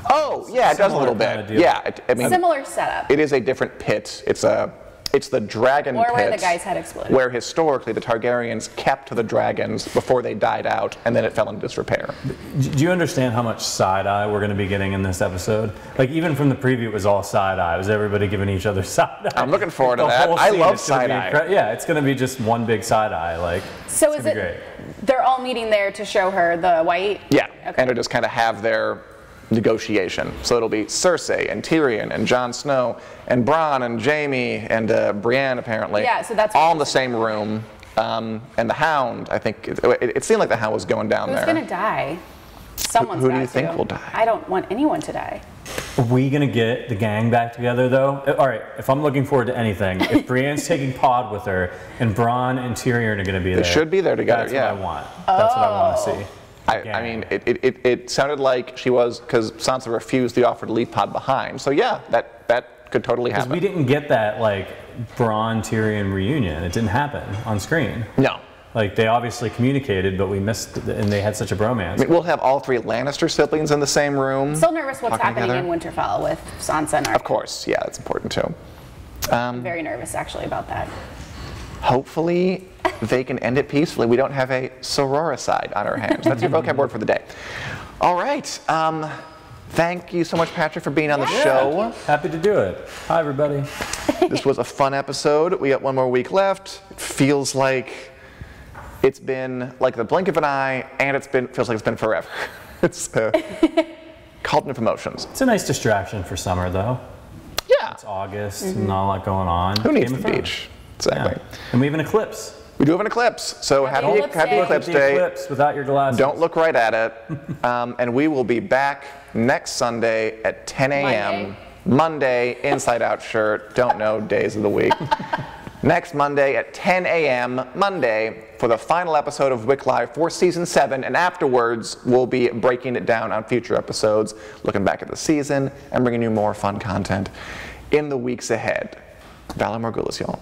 Speaker 3: Oh, yeah, it does a
Speaker 2: Similar
Speaker 3: little
Speaker 2: kinda
Speaker 3: bit. Yeah, it, I mean,
Speaker 1: Similar setup.
Speaker 3: it is a different pit. It's a, it's the Dragon
Speaker 1: Or
Speaker 3: Pit.
Speaker 1: where the guy's head exploded.
Speaker 3: Where historically the Targaryens kept the dragons before they died out, and then it fell into disrepair.
Speaker 2: Do you understand how much side eye we're going to be getting in this episode? Like even from the preview, it was all side eye. It was everybody giving each other side eye.
Speaker 3: I'm looking forward to
Speaker 2: The
Speaker 3: that. I love
Speaker 2: is gonna be
Speaker 3: side-eye.
Speaker 2: incre- Yeah, it's going to be just one big side eye. Like
Speaker 1: So
Speaker 2: it's
Speaker 1: is
Speaker 2: gonna
Speaker 1: it?
Speaker 2: great.
Speaker 1: They're all meeting there to show her the white.
Speaker 3: Yeah,
Speaker 1: Okay.
Speaker 3: and to just kind of have their negotiation. So it'll be Cersei and Tyrion and Jon Snow and Bronn and Jaime and uh, Brienne apparently.
Speaker 1: Yeah, so that's-
Speaker 3: all in the same room. Um, and the Hound, I think it, it, it seemed like the Hound was going down
Speaker 1: Who's
Speaker 3: there.
Speaker 1: gonna die? Someone's
Speaker 3: who do
Speaker 1: got
Speaker 3: you think
Speaker 1: to.
Speaker 3: will die?
Speaker 1: I don't want anyone to die.
Speaker 2: Are we gonna get the gang back together though? Uh, All right. If I'm looking forward to anything, if Brienne's taking Pod with her and Bronn and Tyrion are gonna be there, they
Speaker 3: should be there together,
Speaker 2: That's
Speaker 3: yeah.
Speaker 2: what I want. That's what I want to see.
Speaker 3: I, I mean, it, it, it, it sounded like she was because Sansa refused the offer to leave Pod behind. So yeah, that that could totally happen.
Speaker 2: Because we didn't get that like Bronn Tyrion reunion. It didn't happen on screen.
Speaker 3: no.
Speaker 2: Like they obviously communicated, but we missed, and they had such a bromance.
Speaker 3: I mean, we'll have all three Lannister siblings in the same room.
Speaker 1: Still nervous what's happening
Speaker 3: together.
Speaker 1: in Winterfell with Sansa and Arya.
Speaker 3: Of course, yeah, that's important too.
Speaker 1: I'm um, very nervous actually about that.
Speaker 3: Hopefully, they can end it peacefully. We don't have a sororicide on our hands. That's your vocab word for the day. All right. Um, thank you so much, Patrick, for being on the show.
Speaker 2: Happy to do it. Hi, everybody.
Speaker 3: This was a fun episode. We got one more week left. It feels like it's been like the blink of an eye, and it's been feels like it's been forever. It's uh, cauldron of emotions.
Speaker 2: It's a nice distraction for summer, though.
Speaker 3: Yeah.
Speaker 2: It's August and not a lot going on.
Speaker 3: Who needs
Speaker 2: Game
Speaker 3: the beach? Exactly.
Speaker 2: Yeah. And we have an eclipse.
Speaker 3: We do have an eclipse, so
Speaker 1: Happy
Speaker 3: happy,
Speaker 1: Eclipse
Speaker 3: happy
Speaker 1: Day.
Speaker 3: eclipse
Speaker 2: The
Speaker 3: day.
Speaker 2: eclipse without your glasses.
Speaker 3: Don't look right at it. Um, and we will be back next Sunday at 10 a.m. Monday, inside out shirt. Don't know days of the week. next Monday at 10 a.m. Monday for the final episode of WiC Live for season seven. And afterwards, we'll be breaking it down on future episodes, looking back at the season and bringing you more fun content in the weeks ahead. Valar Morghulis, y'all.